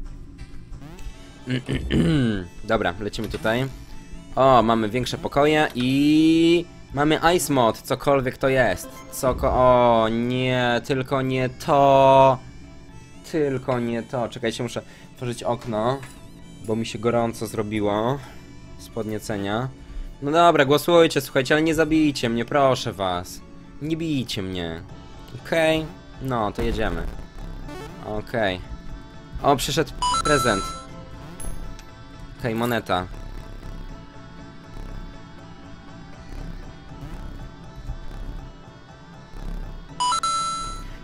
Dobra, lecimy tutaj. O, mamy większe pokoje i... Mamy Ice Mod, cokolwiek to jest. Coko... O, nie, tylko nie to. Tylko nie to. Czekajcie, muszę otworzyć okno, bo mi się gorąco zrobiło. Z podniecenia. No dobra, głosujcie, słuchajcie, ale nie zabijcie mnie, proszę was. Nie bijcie mnie. Okej? No, to jedziemy. Okej. O, przyszedł prezent. Okej, moneta.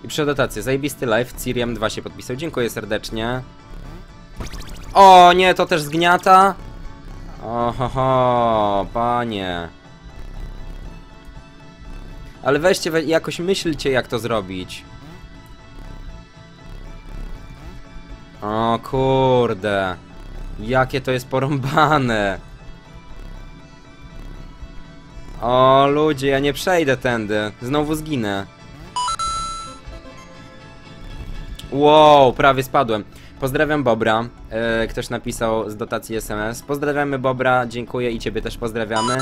I przedotację. Zajebisty live. Ciriam 2 się podpisał. Dziękuję serdecznie. O, nie, to też zgniata? Oho, panie. Ale weźcie, we, jakoś myślcie, jak to zrobić. O kurde. Jakie to jest porąbane. O ludzie, ja nie przejdę tędy. Znowu zginę. Wow, prawie spadłem. Pozdrawiam Bobra. E, ktoś napisał z dotacji SMS. Pozdrawiamy Bobra, dziękuję i ciebie też pozdrawiamy.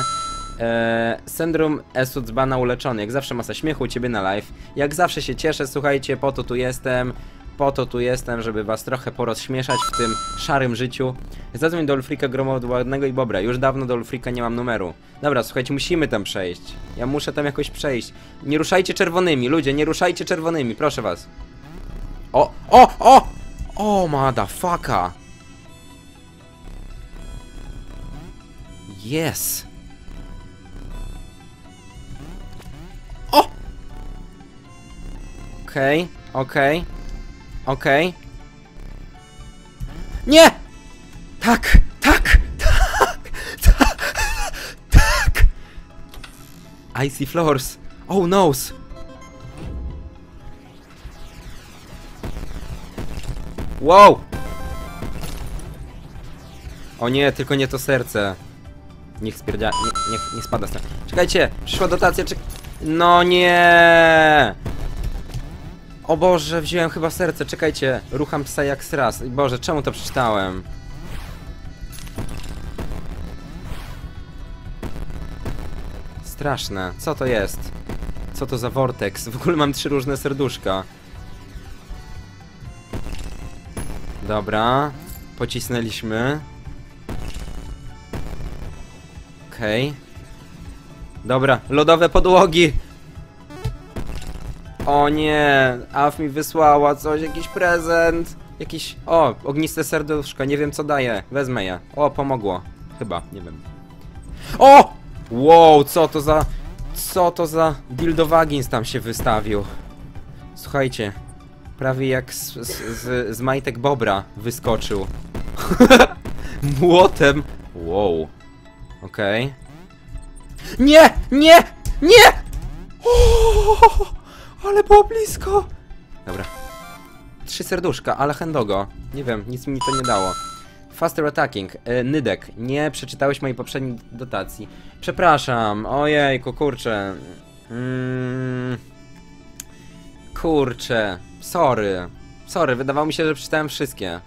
E, syndrom Esudzbana uleczony. Jak zawsze masa śmiechu u ciebie na live. Jak zawsze się cieszę, słuchajcie, po to tu jestem. Po to tu jestem, żeby was trochę porozśmieszać w tym szarym życiu. Zadzwoń do Ulfrika Gromowładnego i Bobra. Już dawno do Ulfrika nie mam numeru. Dobra, słuchajcie, musimy tam przejść. Ja muszę tam jakoś przejść. Nie ruszajcie czerwonymi, ludzie, nie ruszajcie czerwonymi, proszę was. O, o, o! O, motherfucker! Yes! O! Okej, okej, okej. Nie! Tak, tak, tak, tak, tak! Icy floors. Oh noes. Wow! O nie, tylko nie to serce. Niech spierdzia... Nie, niech, spada stąd. Czekajcie! Przyszła dotacja, czek... No nie! O Boże, wziąłem chyba serce, czekajcie. Rucham psa jak sras. Boże, czemu to przeczytałem? Straszne. Co to jest? Co to za vortex? W ogóle mam trzy różne serduszka. Dobra, pocisnęliśmy. Okej. Dobra, lodowe podłogi. O nie, Af mi wysłała coś, jakiś prezent. Jakiś, o, ogniste serduszko, nie wiem co daje. Wezmę je. O, pomogło. Chyba, nie wiem. O! Wow, co to za... Co to za dildo wagins tam się wystawił. Słuchajcie, Prawie jak z, z, z, majtek Bobra wyskoczył. Młotem. Wow. Okej. Nie! Nie! Nie! O, ale było blisko! Dobra. Trzy serduszka, ale hendogo. Nie wiem, nic mi to nie dało. Faster attacking. E, Nydek, nie przeczytałeś mojej poprzedniej dotacji. Przepraszam. Ojejku, kurczę. Mm. Kurczę. Sorry. Sorry, wydawało mi się, że przeczytałem wszystkie.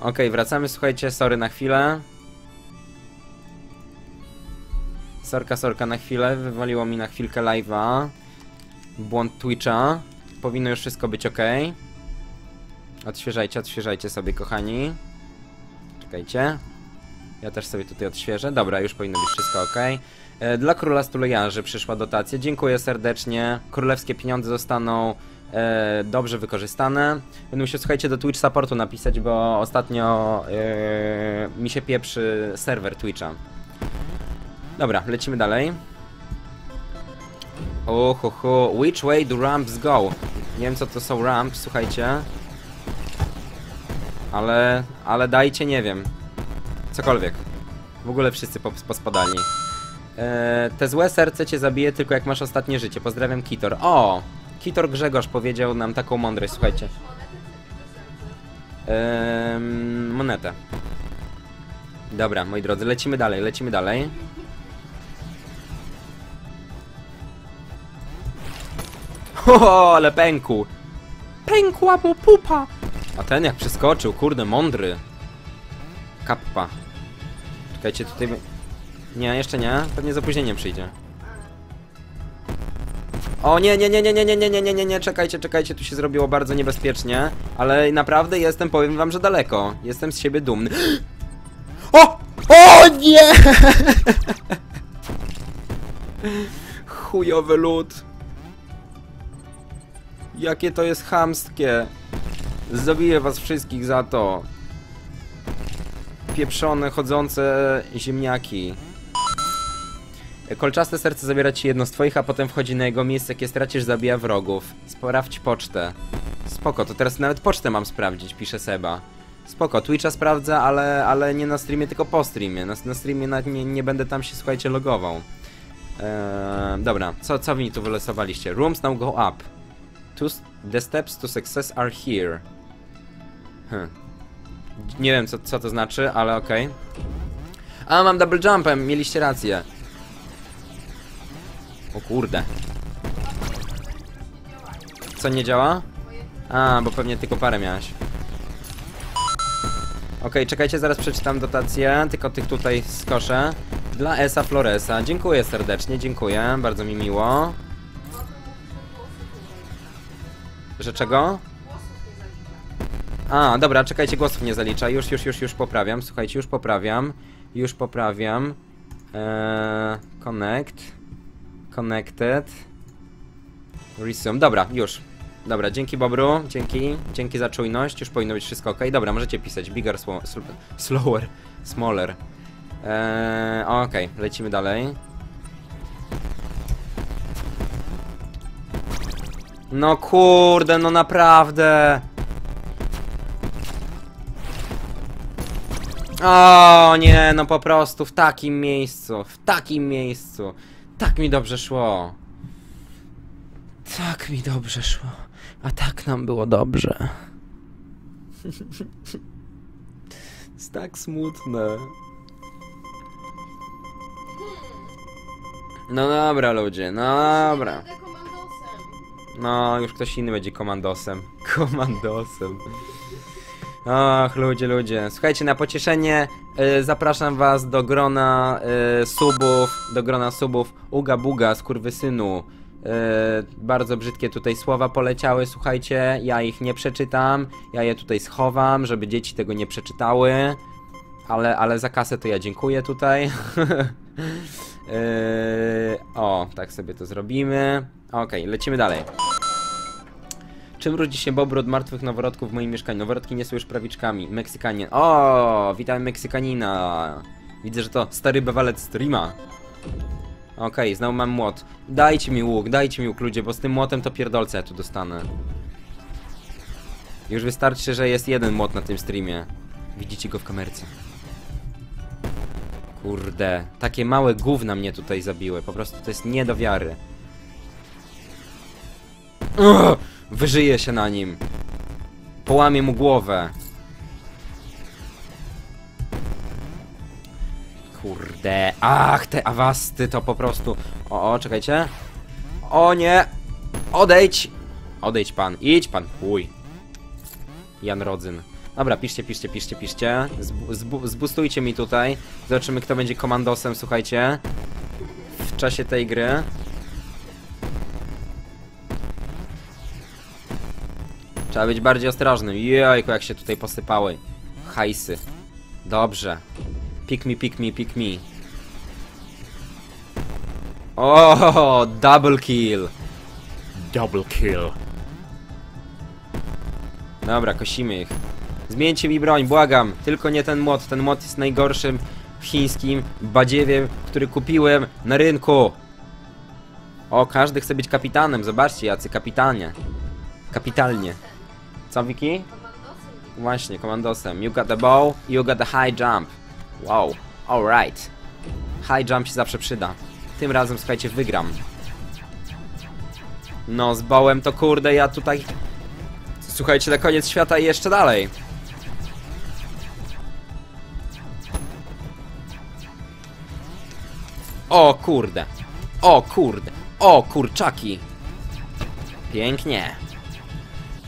Okej, wracamy, słuchajcie, sorry na chwilę. Sorka, sorka na chwilę, wywaliło mi na chwilkę live'a. Błąd Twitcha. Powinno już wszystko być ok. Odświeżajcie, odświeżajcie sobie, kochani. Czekajcie. Ja też sobie tutaj odświeżę. Dobra, już powinno być wszystko ok. E, Dla króla stulejarzy przyszła dotacja. Dziękuję serdecznie. Królewskie pieniądze zostaną e, dobrze wykorzystane. Będę musiał, słuchajcie, do Twitch supportu napisać, bo ostatnio e, mi się pieprzy serwer Twitcha. Dobra, lecimy dalej. Ohoho, which way do ramps go? Nie wiem co to są ramps, słuchajcie. Ale, ale dajcie, nie wiem. Cokolwiek. W ogóle wszyscy pos- pospadali. E, te złe serce cię zabije tylko jak masz ostatnie życie. Pozdrawiam Kitor. O! Kitor Grzegorz powiedział nam taką mądrość, słuchajcie. Ehm, monetę. Dobra, moi drodzy, lecimy dalej, lecimy dalej. O, ale pękł. Pękła mu pupa. A ten jak przeskoczył, kurde, mądry. Kappa. Czekajcie, tutaj... Nie, jeszcze nie. Pewnie z opóźnieniem przyjdzie. O nie, nie, nie, nie, nie, nie, nie, nie, nie, nie, nie, czekajcie, czekajcie, tu się zrobiło bardzo niebezpiecznie, ale naprawdę jestem, powiem wam, że daleko. Jestem z siebie dumny. O! O nie! Chujowy lód. Jakie to jest chamskie. Zabiję was wszystkich za to. Pieprzone, chodzące ziemniaki. Kolczaste serce zabiera ci jedno z twoich, a potem wchodzi na jego miejsce, jakie stracisz, zabija wrogów. Sprawdź pocztę. Spoko, to teraz nawet pocztę mam sprawdzić, pisze Seba. Spoko, Twitcha sprawdzę, ale, ale nie na streamie, tylko po streamie. Na, na streamie nawet nie, nie będę tam się, słuchajcie, logował. Eee, dobra, co, co wy tu wylosowaliście? Rooms now go up. Two, s- the steps to success are here. Hm. Nie wiem, co, co to znaczy, ale okej. A, mam double jumpem, mieliście rację. O kurde. Co nie działa? A, bo pewnie tylko parę miałeś. Okej, czekajcie, zaraz przeczytam dotację, tylko tych tutaj skoszę. Dla Esa Floresa. Dziękuję serdecznie, dziękuję, bardzo mi miło.
Że
czego? A, dobra, czekajcie, głosów nie zalicza. Już, już, już, już poprawiam. Słuchajcie, już poprawiam. Już poprawiam. Eee, connect. Connected. Resume. Dobra, już. Dobra, dzięki Bobru, dzięki, dzięki za czujność, już powinno być wszystko ok. Dobra, możecie pisać, bigger, slower, smaller. Eee, okej, lecimy dalej. No kurde, no naprawdę. O nie, no po prostu w takim miejscu, w takim miejscu. Tak mi dobrze szło. Tak mi dobrze szło. A tak nam było dobrze. Jest tak smutne. No dobra ludzie, no dobra. No, już ktoś inny będzie komandosem. Komandosem. Ach, ludzie, ludzie. Słuchajcie, na pocieszenie zapraszam was do grona y, subów, do grona subów Uga Buga, skurwysynu. Y, bardzo brzydkie tutaj słowa poleciały, słuchajcie, ja ich nie przeczytam, ja je tutaj schowam, żeby dzieci tego nie przeczytały. Ale, ale za kasę to ja dziękuję tutaj. O, tak sobie to zrobimy. Okej, lecimy dalej. Czym rodzi się bobr od martwych noworodków w moim mieszkaniu? Noworodki nie są już prawiczkami. Meksykanie. O, witam Meksykanina. Widzę, że to stary bewalec streama. Okej, znowu mam młot. Dajcie mi łuk, dajcie mi łuk ludzie, bo z tym młotem to pierdolce ja tu dostanę. Już wystarczy, że jest jeden młot na tym streamie. Widzicie go w kamerce. Kurde, takie małe gówna mnie tutaj zabiły. Po prostu to jest nie do wiary. Ugh, wyżyję się na nim. Połamię mu głowę. Kurde, ach, te awasty to po prostu... O, o, czekajcie. O nie! Odejdź! Odejdź pan, idź pan, chuj. Jan Rodzyn. Dobra, piszcie, piszcie, piszcie, piszcie. Zbu zbustujcie mi tutaj. Zobaczymy, kto będzie komandosem, słuchajcie. W czasie tej gry. Trzeba być bardziej ostrożnym. Jejku, jak się tutaj posypały. Hajsy. Dobrze. Pick me, pick me, pick me. O, double kill. Double kill. Dobra, kosimy ich. Zmieńcie mi broń, błagam. Tylko nie ten młot. Ten młot jest najgorszym chińskim badziewiem, który kupiłem na rynku. O, każdy chce być kapitanem. Zobaczcie, jacy kapitanie. Kapitalnie. Co, Wiki?
Komandosem.
Właśnie, komandosem. You got the bow, you got the high jump. Wow, alright. High jump się zawsze przyda. Tym razem, słuchajcie, wygram. No, z bołem to kurde, ja tutaj... Słuchajcie, na koniec świata i jeszcze dalej. O kurde. O kurde. O kurczaki. Pięknie.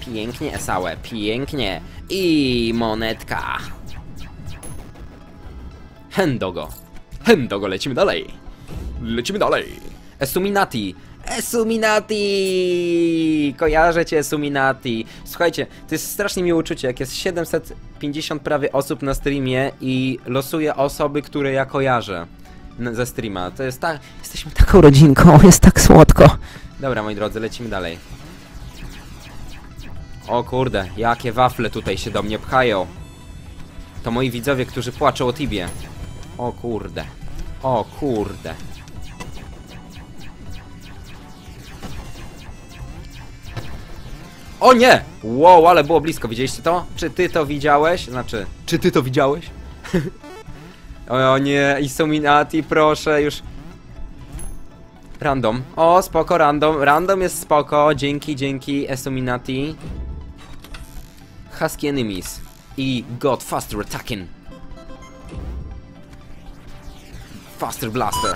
Pięknie, Sałe, pięknie. I monetka. Hendogo. Hendogo, lecimy dalej. Lecimy dalej. Esuminati. Esuminati! Kojarzę cię, Esuminati. Słuchajcie, to jest strasznie miłe uczucie, jak jest 750 prawie osób na streamie i losuje osoby, które ja kojarzę ze streama. To jest tak... Jesteśmy taką rodzinką, jest tak słodko. Dobra, moi drodzy, lecimy dalej. O kurde, jakie wafle tutaj się do mnie pchają. To moi widzowie, którzy płaczą o Tibie. O kurde. O kurde. O nie! Wow, ale było blisko, widzieliście to? Czy ty to widziałeś? Znaczy, czy ty to widziałeś? o nie, Isuminati, proszę, już... Random. O, spoko, random. Random jest spoko, dzięki, dzięki, Esuminati. Husky enemies. I got faster attacking. Faster blaster.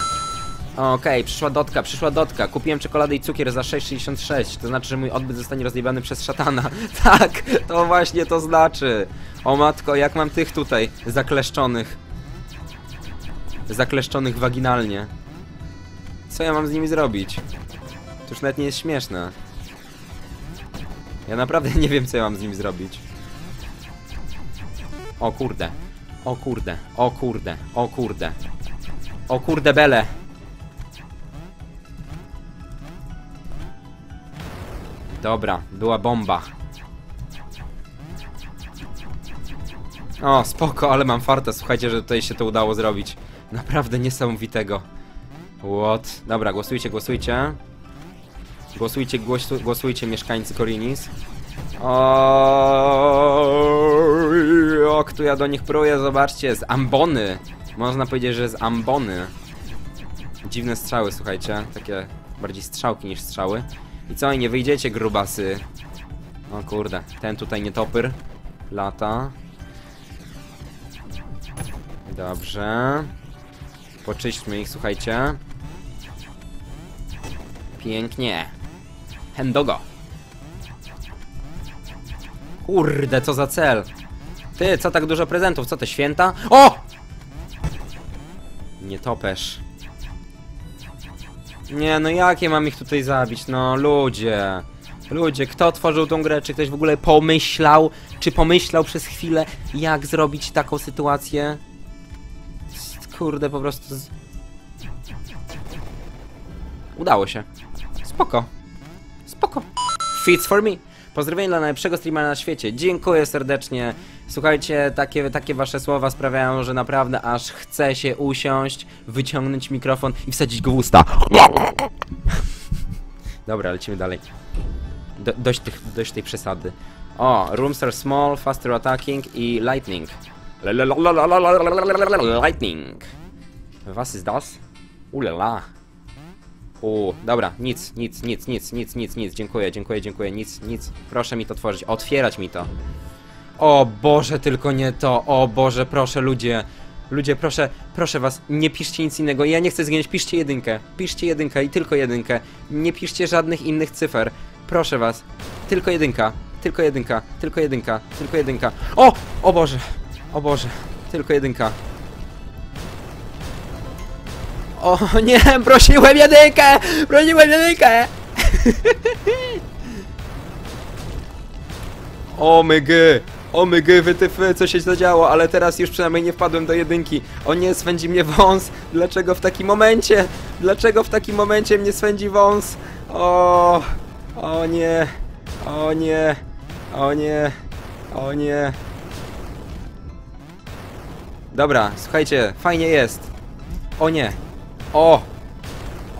Okej, przyszła dotka, przyszła dotka. Kupiłem czekoladę i cukier za 6,66. To znaczy, że mój odbyt zostanie rozjebany przez szatana. tak, to właśnie to znaczy. O matko, jak mam tych tutaj zakleszczonych. Zakleszczonych waginalnie. Co ja mam z nimi zrobić? To już nawet nie jest śmieszne. Ja naprawdę nie wiem, co ja mam z nim zrobić. O kurde. O kurde. O kurde. O kurde. O kurde bele. Dobra, była bomba. O, spoko, ale mam farta, słuchajcie, że tutaj się to udało zrobić. Naprawdę niesamowitego. What? Dobra, głosujcie, głosujcie. Głosujcie, głosu, głosujcie mieszkańcy Korinis. O, kto ja do nich pruję, zobaczcie, z ambony. Można powiedzieć, że z ambony. Dziwne strzały, słuchajcie, takie bardziej strzałki niż strzały. I co, nie wyjdziecie, grubasy? O kurde, ten tutaj nietopyr. Lata. Dobrze. Poczyśćmy ich, słuchajcie. Pięknie. Hendogo. Kurde, co za cel. Ty, co tak dużo prezentów? Co te święta? O! Nie topesz. Nie, no jakie mam ich tutaj zabić? No, ludzie. Ludzie, kto tworzył tą grę? Czy ktoś w ogóle pomyślał? Czy pomyślał przez chwilę, jak zrobić taką sytuację? Kurde, po prostu... Z... Udało się. Spoko. Spoko. Fits for me. Pozdrowienia dla najlepszego streamera na świecie. Dziękuję serdecznie. Słuchajcie, takie, takie wasze słowa sprawiają, że naprawdę aż chce się usiąść, wyciągnąć mikrofon i wsadzić go w usta. Dobra, lecimy dalej. Do, dość, tych, dość tej przesady. O, rooms are small, faster attacking i lightning. Lightning. Was ist das? Ulala. U, dobra, nic, nic, nic, nic, nic, nic, nic, dziękuję, dziękuję, dziękuję, nic, nic. Proszę mi to tworzyć, otwierać mi to. O Boże, tylko nie to, o Boże, proszę, ludzie. Ludzie, proszę, proszę was, nie piszcie nic innego. Ja nie chcę zginąć, piszcie jedynkę. Piszcie jedynkę i tylko jedynkę. Nie piszcie żadnych innych cyfer. Proszę was. Tylko jedynka, tylko jedynka, tylko jedynka, tylko jedynka. O! O Boże! O Boże! Tylko jedynka. O nie, prosiłem jedynkę! Prosiłem jedynkę! O my gy! O my gy, wytyfy, co się zadziało, ale teraz już przynajmniej nie wpadłem do jedynki. O nie, swędzi mnie wąs. Dlaczego w takim momencie? Dlaczego w takim momencie mnie swędzi wąs? O, o nie, o nie, o nie, o nie. Dobra, słuchajcie, fajnie jest. O nie. O!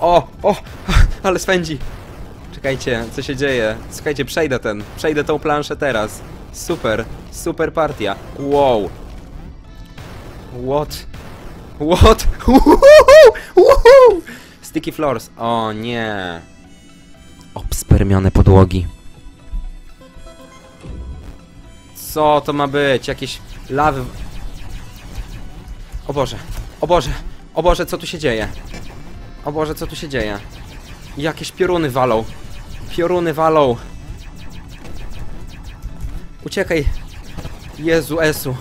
O! O! Ale swędzi! Czekajcie, co się dzieje? Słuchajcie, przejdę ten. Przejdę tą planszę teraz. Super. Super partia. Wow. What? What? Sticky floors. O nie. Obspermione podłogi. Co to ma być? Jakieś lawy... O Boże. O Boże. O Boże, co tu się dzieje? O Boże, co tu się dzieje? Jakieś pioruny walą. Pioruny walą. Uciekaj. Jezu, Esu.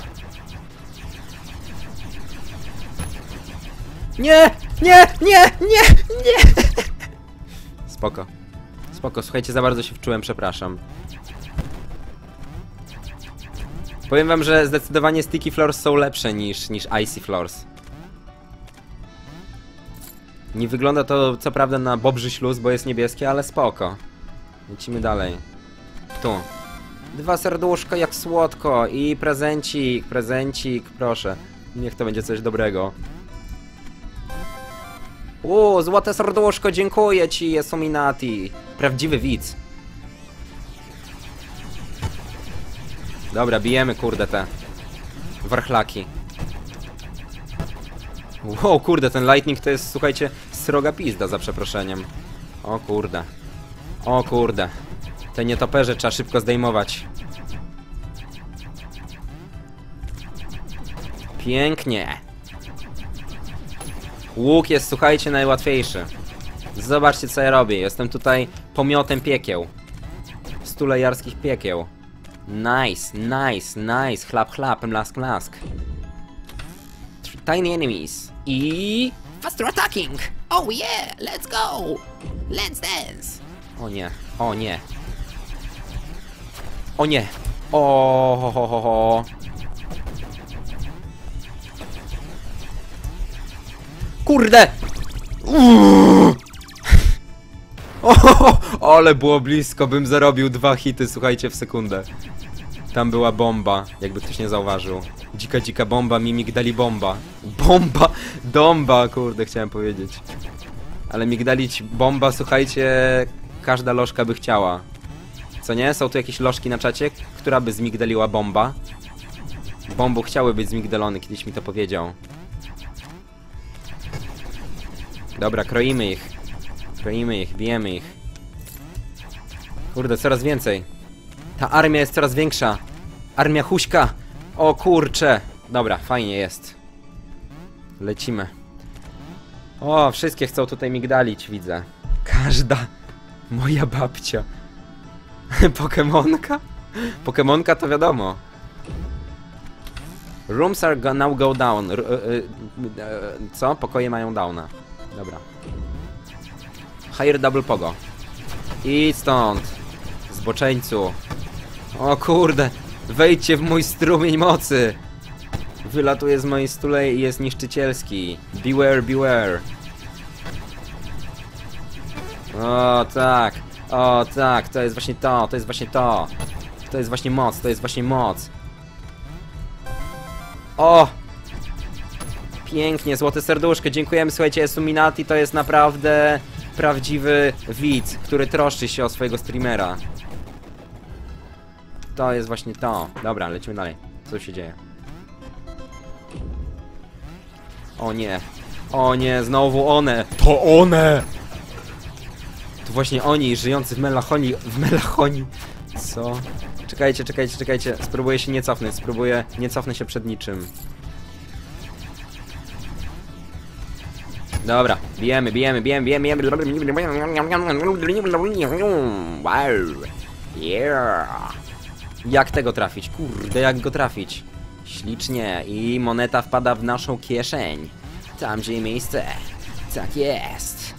Nie! Nie! Nie! Nie! Nie! Spoko. Spoko, słuchajcie, za bardzo się wczułem, przepraszam. Powiem wam, że zdecydowanie sticky floors są lepsze niż, niż icy floors. Nie wygląda to co prawda na bobrzy śluz, bo jest niebieskie, ale spoko. Lecimy dalej. Tu. Dwa serduszka, jak słodko. I prezencik, prezencik, proszę. Niech to będzie coś dobrego. O, złote serduszko, dziękuję ci, Esuminati. Prawdziwy widz. Dobra, bijemy, kurde, te warchlaki. Wow, kurde, ten lightning to jest, słuchajcie, sroga pizda, za przeproszeniem. O kurde. O kurde. Te nietoperze trzeba szybko zdejmować. Pięknie. Łuk jest, słuchajcie, najłatwiejszy. Zobaczcie, co ja robię. Jestem tutaj pomiotem piekieł. Stulejarskich piekieł. Nice, nice, nice. Chlap, chlap, mlask, mlask. Tiny enemies. I... Faster attacking! Oh yeah, let's go! Let's dance! O nie, o nie. O nie! O ho, ho, ho, ho. Kurde! Uuu. O, ale było blisko, bym zarobił dwa hity, słuchajcie, w sekundę. Tam była bomba, jakby ktoś nie zauważył. Dzika, dzika bomba, mimik dali bomba. Bomba! Domba, kurde, chciałem powiedzieć. Ale migdalić bomba, słuchajcie, każda lożka by chciała. Co nie? Są tu jakieś lożki na czacie, która by zmigdaliła bomba. Bombu chciały być zmigdalony, kiedyś mi to powiedział. Dobra, kroimy ich. Kroimy ich, bijemy ich. Kurde, coraz więcej. Ta armia jest coraz większa. Armia Huśka. O kurcze. Dobra, fajnie jest. Lecimy. O, wszystkie chcą tutaj migdalić, widzę. Każda. Moja babcia. Pokemonka? Pokemonka to wiadomo. Rooms are go now go down. R y y y co? Pokoje mają downa. Dobra. Higher double pogo. Idź stąd. Zboczeńcu. O kurde. Wejdźcie w mój strumień mocy. Wylatuje z mojej stulej i jest niszczycielski. Beware, beware. O tak. O tak, to jest właśnie to, to jest właśnie to. To jest właśnie moc, to jest właśnie moc. O! Pięknie, złote serduszko, dziękujemy, słuchajcie, Esuminati to jest naprawdę prawdziwy widz, który troszczy się o swojego streamera. To jest właśnie to. Dobra, lecimy dalej. Co się dzieje? O nie. O nie, znowu one. To one! To właśnie oni, żyjący w melachonii. W melachonii. Co? Czekajcie, czekajcie, czekajcie. Spróbuję się nie cofnąć. Spróbuję nie cofnę się przed niczym. Dobra, bijemy, bijemy, bijemy, bijemy, bijemy. Wow. Yeah. Jak tego trafić? Kurde, jak go trafić? Ślicznie i moneta wpada w naszą kieszeń. Tam, gdzie jej miejsce. Tak jest.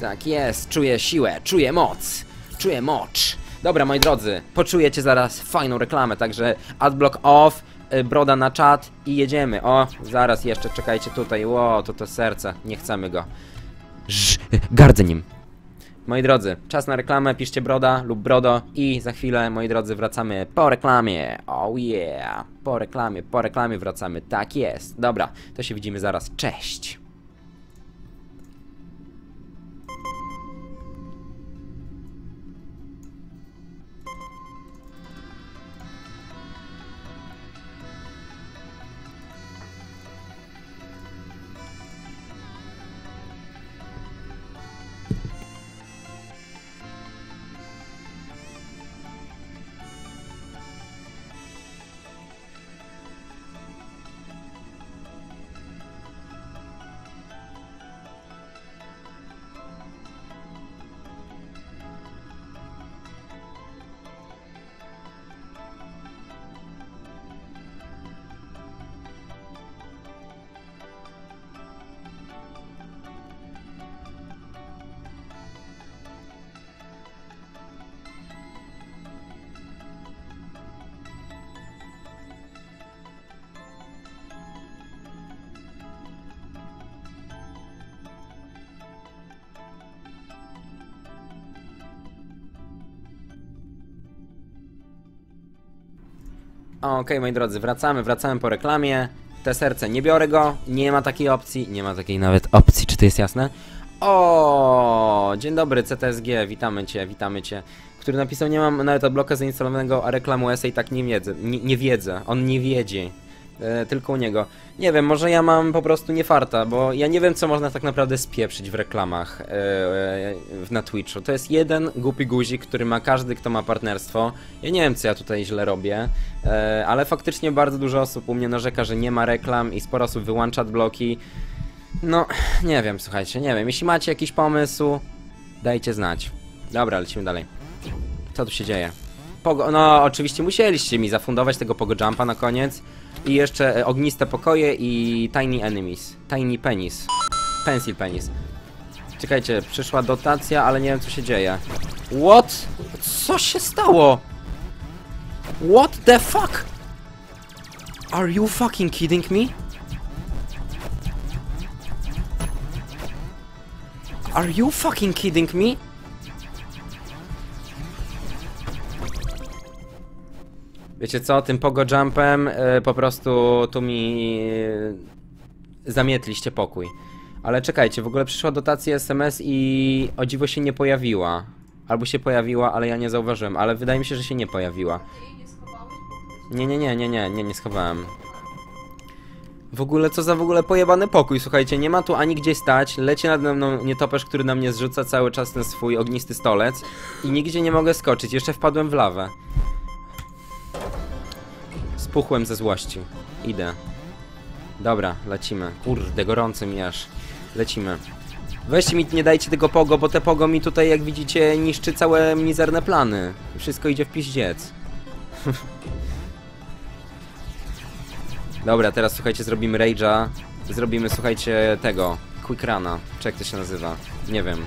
Tak jest, czuję siłę, czuję moc, czuję mocz. Dobra, moi drodzy, poczujecie zaraz fajną reklamę, także adblock off, y, broda na czat i jedziemy. O, zaraz jeszcze, czekajcie tutaj, ło, to to serce, nie chcemy go. Ż, gardzę nim. Moi drodzy, czas na reklamę, piszcie broda lub brodo i za chwilę, moi drodzy, wracamy po reklamie. Oh yeah, po reklamie, po reklamie wracamy, tak jest. Dobra, to się widzimy zaraz, cześć. Okej, moi drodzy, wracamy, wracamy po reklamie. Te serce, nie biorę go, nie ma takiej opcji, nie ma takiej nawet opcji, czy to jest jasne? O, dzień dobry, CTSG, witamy cię, witamy cię. Który napisał, nie mam nawet odbloka zainstalowanego, a reklamu SA i tak nie wiedzę, nie, nie wiedzę, on nie wiedzie. E, tylko u niego. Nie wiem, może ja mam po prostu nie farta, bo ja nie wiem, co można tak naprawdę spieprzyć w reklamach e, e, na Twitchu. To jest jeden głupi guzik, który ma każdy, kto ma partnerstwo. Ja nie wiem, co ja tutaj źle robię, e, ale faktycznie bardzo dużo osób u mnie narzeka, że nie ma reklam i sporo osób wyłącza bloki. No, nie wiem, słuchajcie, nie wiem. Jeśli macie jakiś pomysł, dajcie znać. Dobra, lecimy dalej. Co tu się dzieje? Pogo no, oczywiście musieliście mi zafundować tego Pogo Jumpa na koniec. I jeszcze e, ogniste pokoje i Tiny Enemies. Tiny Penis. Pencil Penis. Czekajcie, przyszła dotacja, ale nie wiem co się dzieje. What? Co się stało? What the fuck? Are you fucking kidding me? Are you fucking kidding me? Wiecie co, tym pogo jumpem e, po prostu tu mi e, zamietliście pokój. Ale czekajcie, w ogóle przyszła dotacja SMS i o dziwo się nie pojawiła. Albo się pojawiła, ale ja nie zauważyłem, ale wydaje mi się, że się nie pojawiła.
Nie,
nie, nie, nie, nie, nie, nie schowałem. W ogóle, co za w ogóle pojebany pokój, słuchajcie, nie ma tu ani gdzie stać, leci nade mną nietoperz, który na mnie zrzuca cały czas ten swój ognisty stolec i nigdzie nie mogę skoczyć, jeszcze wpadłem w lawę. Spuchłem ze złości. Idę. Dobra, lecimy. Kurde, gorący mi aż. Lecimy. Weźcie mi, nie dajcie tego pogo, bo te pogo mi tutaj, jak widzicie, niszczy całe mizerne plany. Wszystko idzie w piździec. Dobra, teraz słuchajcie, zrobimy Rage'a. Zrobimy, słuchajcie, tego. Quick Runa. Czy jak to się nazywa? Nie wiem.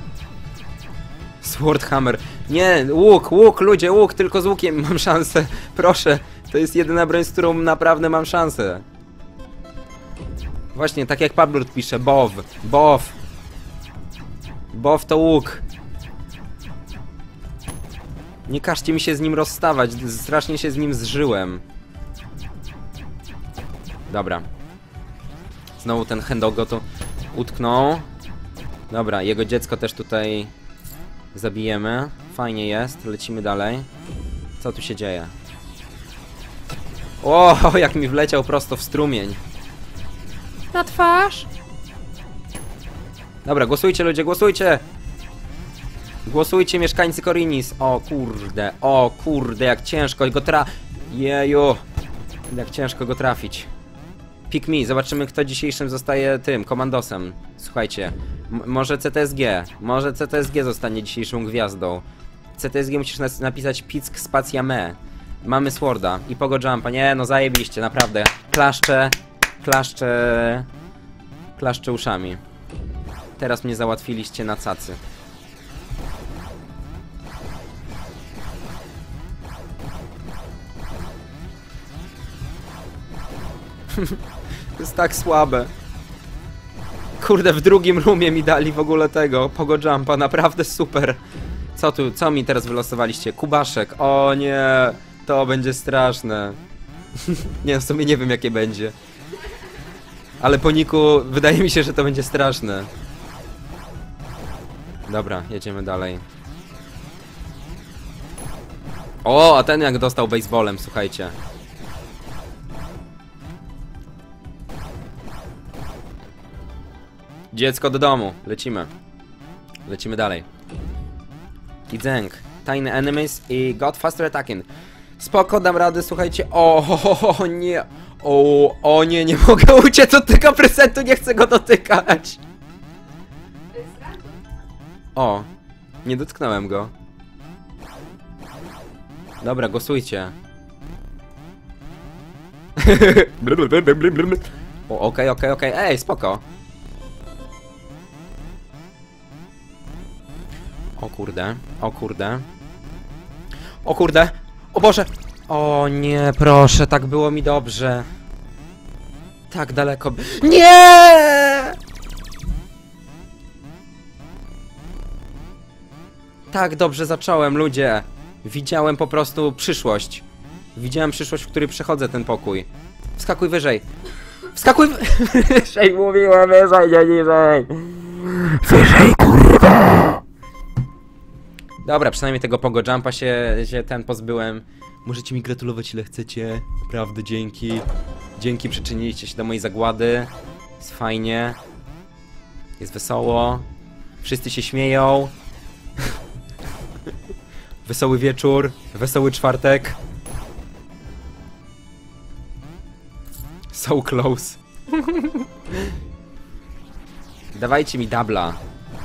Swordhammer. Nie, łuk, łuk, ludzie, łuk, tylko z łukiem mam szansę. Proszę, to jest jedyna broń, z którą naprawdę mam szansę. Właśnie, tak jak Pablo pisze, Bow, Bow. Bow to łuk. Nie każcie mi się z nim rozstawać, strasznie się z nim zżyłem. Dobra. Znowu ten Hendogo tu utknął. Dobra, jego dziecko też tutaj zabijemy. Fajnie jest, lecimy dalej. Co tu się dzieje? O, jak mi wleciał prosto w strumień. Na twarz. Dobra, głosujcie ludzie, głosujcie! Głosujcie mieszkańcy Korinis. O kurde, o kurde, jak ciężko go tra... Jeju. Jak ciężko go trafić. Pick me, zobaczymy kto dzisiejszym zostaje tym, komandosem. Słuchajcie, może CTSG, może CTSG zostanie dzisiejszą gwiazdą. CTSG musisz napisać Pick spacja me. Mamy Sworda i Pogo Jumpa, nie no zajebiście, naprawdę. Klaszczę, klaszczę, klaszczę uszami. Teraz mnie załatwiliście na cacy. To jest tak słabe. Kurde, w drugim roomie mi dali w ogóle tego, Pogo Jumpa, naprawdę super. Co tu, co mi teraz wylosowaliście? Kubaszek, o nie, to będzie straszne. nie, w sumie nie wiem jakie będzie. Ale po niku wydaje mi się, że to będzie straszne. Dobra, jedziemy dalej. O, a ten jak dostał baseballem, słuchajcie. Dziecko do domu. Lecimy. Lecimy dalej. Kidzeng. Tiny Enemies i God Faster Attacking. Spoko, dam radę, słuchajcie. O, o, nie. O, o nie, nie mogę uciec od tego prezentu, nie chcę go dotykać. O, nie dotknąłem go. Dobra, głosujcie. o, okej, okej, okej. Ej, spoko. O kurde, o kurde. O kurde, o Boże. O nie, proszę, tak było mi dobrze. Tak daleko. by- Nie! Tak dobrze zacząłem, ludzie. Widziałem po prostu przyszłość. Widziałem przyszłość, w której przechodzę ten pokój. Wskakuj wyżej. Wskakuj wy- wyżej, mówiłem wyżej, nie niżej. Wyżej, kurwa. Dobra, przynajmniej tego pogo jumpa się, się ten pozbyłem. Możecie mi gratulować ile chcecie. Naprawdę dzięki. Dzięki, przyczyniliście się do mojej zagłady. Jest fajnie. Jest wesoło. Wszyscy się śmieją. Wesoły wieczór. Wesoły czwartek. So close. Dawajcie mi dubla.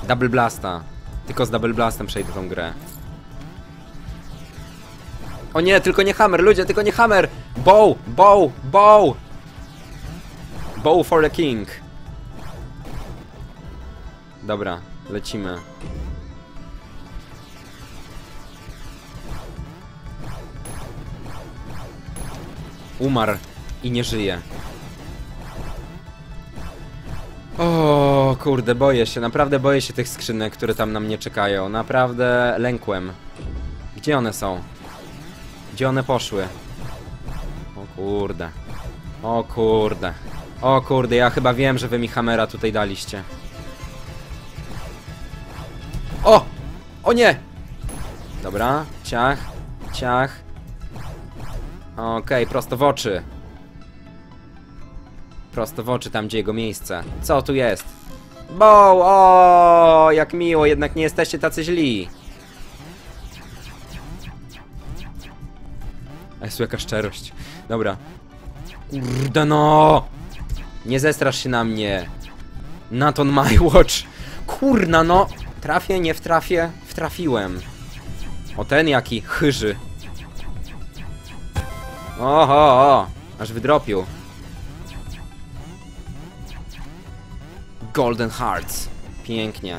Double blasta. Tylko z double blastem przejdę tą grę. O nie, tylko nie hammer, ludzie, tylko nie hammer! Bow, bow, bow! Bow for the king. Dobra, lecimy. Umarł i nie żyje. O kurde, boję się, naprawdę boję się tych skrzynek, które tam na mnie czekają. Naprawdę lękłem. Gdzie one są? Gdzie one poszły? O kurde. O kurde. O kurde, ja chyba wiem, że wy mi Hammera tutaj daliście. O! O nie! Dobra, ciach, ciach. Okej, prosto w oczy. Prosto w oczy, tam gdzie jego miejsce. Co tu jest? Bow! O, jak miło, jednak nie jesteście tacy źli. Jezu, jaka szczerość. Dobra. Kurde no! Nie zestrasz się na mnie. Not on my watch. Kurna no! Trafię, nie wtrafię? Wtrafiłem. O ten jaki chyży. Oho, o, aż wydropił. Golden Hearts. Pięknie.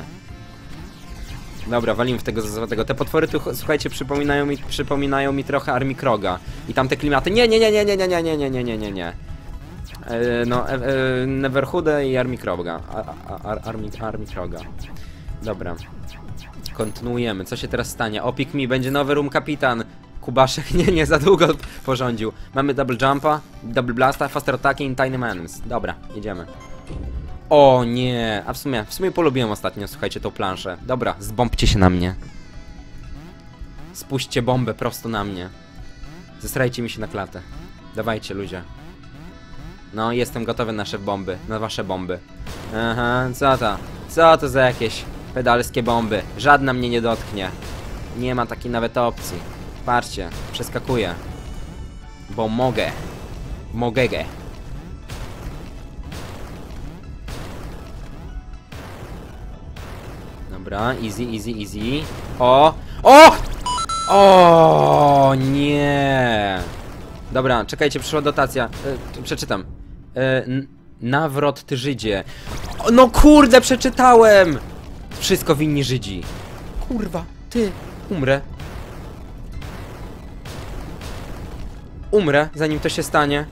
Dobra, walimy w tego zazwatego. Te potwory tu, słuchajcie, przypominają mi, przypominają mi trochę Army Kroga. I tamte klimaty. Nie, nie, nie, nie, nie, nie, nie, nie, nie, nie, nie, nie, nie. E, no, e, e, i Army Kroga. A, a, a, Army, Army Kroga. Dobra. Kontynuujemy. Co się teraz stanie? Opik mi, będzie nowy room kapitan. Kubaszek nie, nie za długo porządził. Mamy double jumpa, double blasta, faster attacking, tiny mans. Dobra, jedziemy. O nie, a w sumie, w sumie polubiłem ostatnio, słuchajcie, tą planszę. Dobra, zbombcie się na mnie. Spuśćcie bombę prosto na mnie. Zesrajcie mi się na klatę. Dawajcie, ludzie. No, jestem gotowy na nasze bomby, na wasze bomby. Aha, co to? Co to za jakieś pedalskie bomby? Żadna mnie nie dotknie. Nie ma takiej nawet opcji. Patrzcie, przeskakuję. Bo mogę. Mogę. Dobra, easy, easy, easy. O! O! O nie! Dobra, czekajcie, przyszła dotacja. E, przeczytam. E, nawrot ty Żydzie. O, no kurde, przeczytałem! Wszystko winni Żydzi. Kurwa, ty, umrę. Umrę, zanim to się stanie.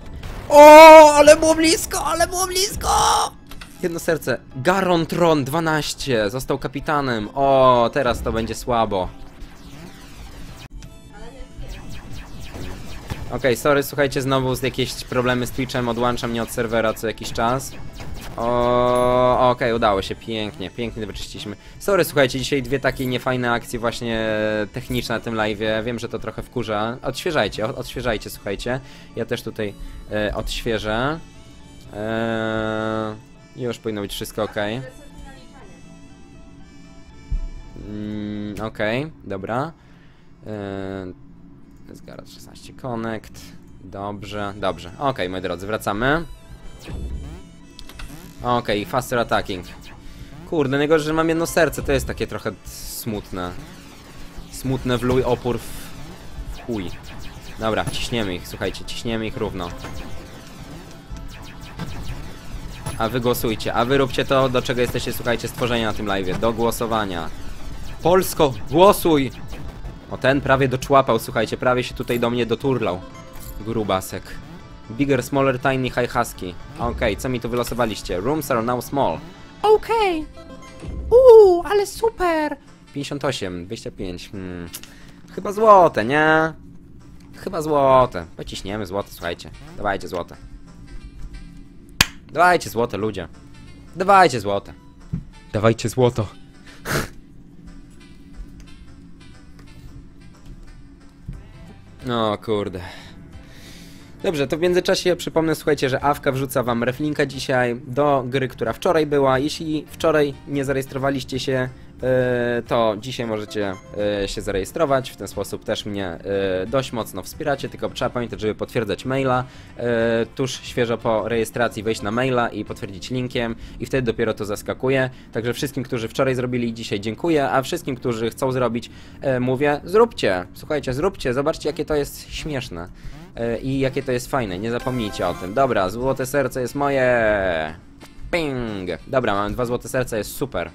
O, ale było blisko, ale było blisko! Jedno serce. Garon Tron 12 został kapitanem. O, teraz to będzie słabo. Okej, sorry, słuchajcie, znowu z jakieś problemy z Twitchem, odłącza mnie od serwera co jakiś czas. O, okej, udało się, pięknie, pięknie wyczyściliśmy. Sorry, słuchajcie, dzisiaj dwie takie niefajne akcje właśnie techniczne na tym live'ie. Wiem, że to trochę wkurza. Odświeżajcie, od, odświeżajcie, słuchajcie. Ja też tutaj e, odświeżę. E, już powinno być wszystko ok. Mm, Okej, dobra. Yy, Zgaracz 16 Connect. Dobrze, dobrze. Okej, moi drodzy, wracamy. Okej, faster attacking. Kurde, najgorzej, że mam jedno serce, to jest takie trochę smutne. Smutne wluj opór w chuj. Dobra, ciśniemy ich, słuchajcie, ciśniemy ich równo. A wy głosujcie, a wy róbcie to, do czego jesteście, słuchajcie, stworzeni na tym live'ie. Do głosowania. Polsko, głosuj! O ten prawie doczłapał, słuchajcie, prawie się tutaj do mnie doturlał. Grubasek. Bigger, smaller, tiny, high husky. Okej, co mi tu wylosowaliście? Rooms are now small. Okej. Uuu, ale super! 58, 25, hmm. Chyba złote, nie? Chyba złote. Pociśniemy złote, słuchajcie. Dawajcie złote. Dawajcie złote, ludzie. Dawajcie złote. Dawajcie złoto. No kurde. Dobrze, to w międzyczasie przypomnę, słuchajcie, że Awka wrzuca wam reflinka dzisiaj do gry, która wczoraj była. Jeśli wczoraj nie zarejestrowaliście się, to dzisiaj możecie e, się zarejestrować. W ten sposób też mnie e, dość mocno wspieracie, tylko trzeba pamiętać, żeby potwierdzać maila. E, tuż świeżo po rejestracji wejść na maila i potwierdzić linkiem i wtedy dopiero to zaskakuje. Także wszystkim, którzy wczoraj zrobili, dzisiaj dziękuję, a wszystkim, którzy chcą zrobić, e, mówię, zróbcie. Słuchajcie, zróbcie, zobaczcie jakie to jest śmieszne. E, I jakie to jest fajne, nie zapomnijcie o tym. Dobra, złote serce jest moje. Ping! Dobra, mamy dwa złote serca, jest super.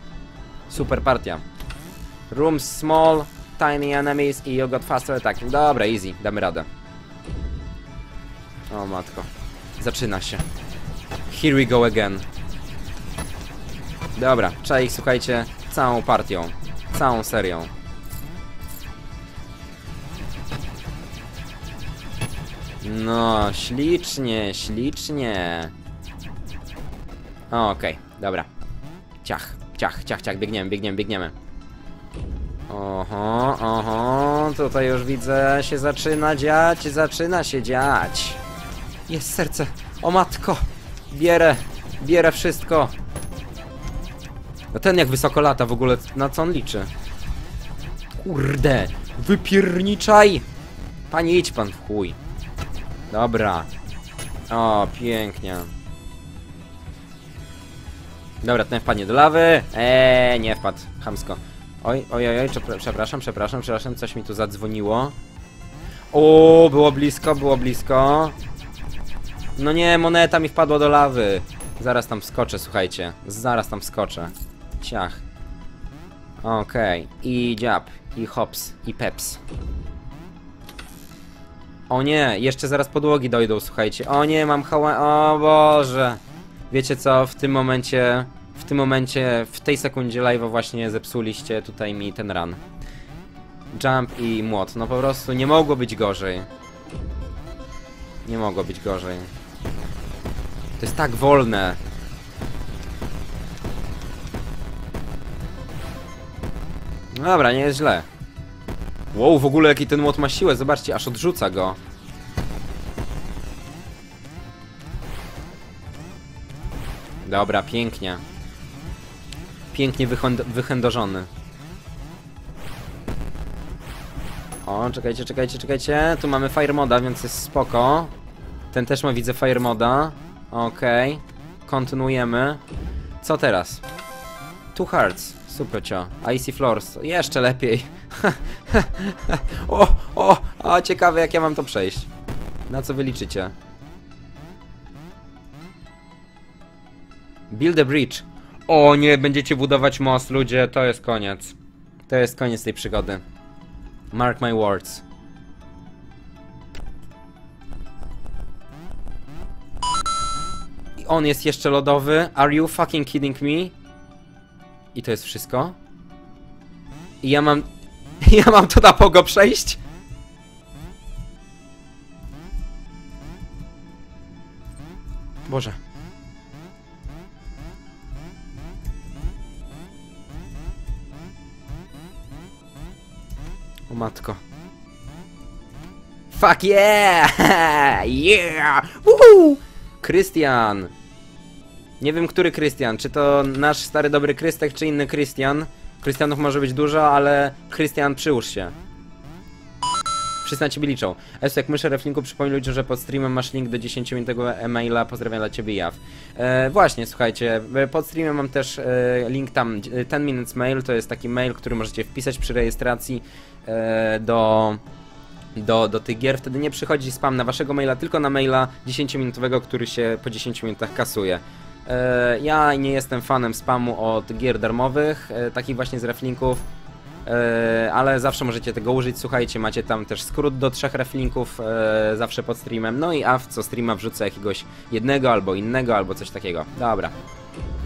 Super partia. Rooms small, tiny enemies i you got faster attack. Dobra, easy, damy radę. O matko. Zaczyna się. Here we go again. Dobra, trzeba ich, słuchajcie, całą partią. Całą serią. No, ślicznie, ślicznie. Okej, dobra. Ciach, ciach, ciach, ciach, biegniemy, biegniemy, biegniemy. Oho, oho, tutaj już widzę, się zaczyna dziać, zaczyna się dziać. Jest serce, o matko, bierę, bierę wszystko. No ten jak wysoko lata w ogóle, na co on liczy? Kurde, wypierniczaj! Panie, idź pan w chuj. Dobra. O, pięknie. Dobra, ten wpadnie do lawy. Eee, nie wpadł. Chamsko. Oj, oj, oj, oj, przepra- przepraszam, przepraszam, przepraszam, coś mi tu zadzwoniło. O, było blisko, było blisko. No nie, moneta mi wpadła do lawy. Zaraz tam wskoczę, słuchajcie. Zaraz tam wskoczę. Ciach. Okej. I dziab, i hops, i peps. O nie, jeszcze zaraz podłogi dojdą, słuchajcie. O nie, mam hała... O Boże. Wiecie co, w tym momencie... W tym momencie, w tej sekundzie live'a właśnie zepsuliście tutaj mi ten run. Jump i młot. No po prostu nie mogło być gorzej. Nie mogło być gorzej. To jest tak wolne. Dobra, nie jest źle. Wow, w ogóle jaki ten młot ma siłę, zobaczcie, aż odrzuca go. Dobra, pięknie. Pięknie wychędożony. O, czekajcie, czekajcie, czekajcie. Tu mamy Fire Moda, więc jest spoko. Ten też ma, widzę, Fire Moda. Okej. Kontynuujemy. Co teraz? Two Hearts. Super cio. Icy Floors. Jeszcze lepiej. o, o, a ciekawe jak ja mam to przejść. Na co wy Build a bridge. O nie, będziecie budować most, ludzie, to jest koniec. To jest koniec tej przygody. Mark my words. I on jest jeszcze lodowy. Are you fucking kidding me? I to jest wszystko? I ja mam... Ja mam to na pogo przejść? Boże. O matko. Fuck yeah! Yeah! Woohoo! Krystian! Nie wiem, który Krystian. Czy to nasz stary dobry Krystek, czy inny Krystian? Krystianów może być dużo, ale Krystian, przyłóż się. Wszyscy na ciebie liczą. Esu, jak myszę reflinku, przypomnij ludziom, że pod streamem masz link do 10-minutowego e-maila. Pozdrawiam dla ciebie, Jaw. E, właśnie, słuchajcie, e, pod streamem mam też e, link tam, e, 10 minutes mail, to jest taki mail, który możecie wpisać przy rejestracji e, do do, do tych gier, wtedy nie przychodzi spam na waszego maila, tylko na maila 10-minutowego, który się po 10 minutach kasuje. E, ja nie jestem fanem spamu od gier darmowych, e, takich właśnie z reflinków, e, ale zawsze możecie tego użyć. Słuchajcie, macie tam też skrót do trzech reflinków e, zawsze pod streamem. No i a w co streama wrzucę jakiegoś jednego albo innego, albo coś takiego. Dobra,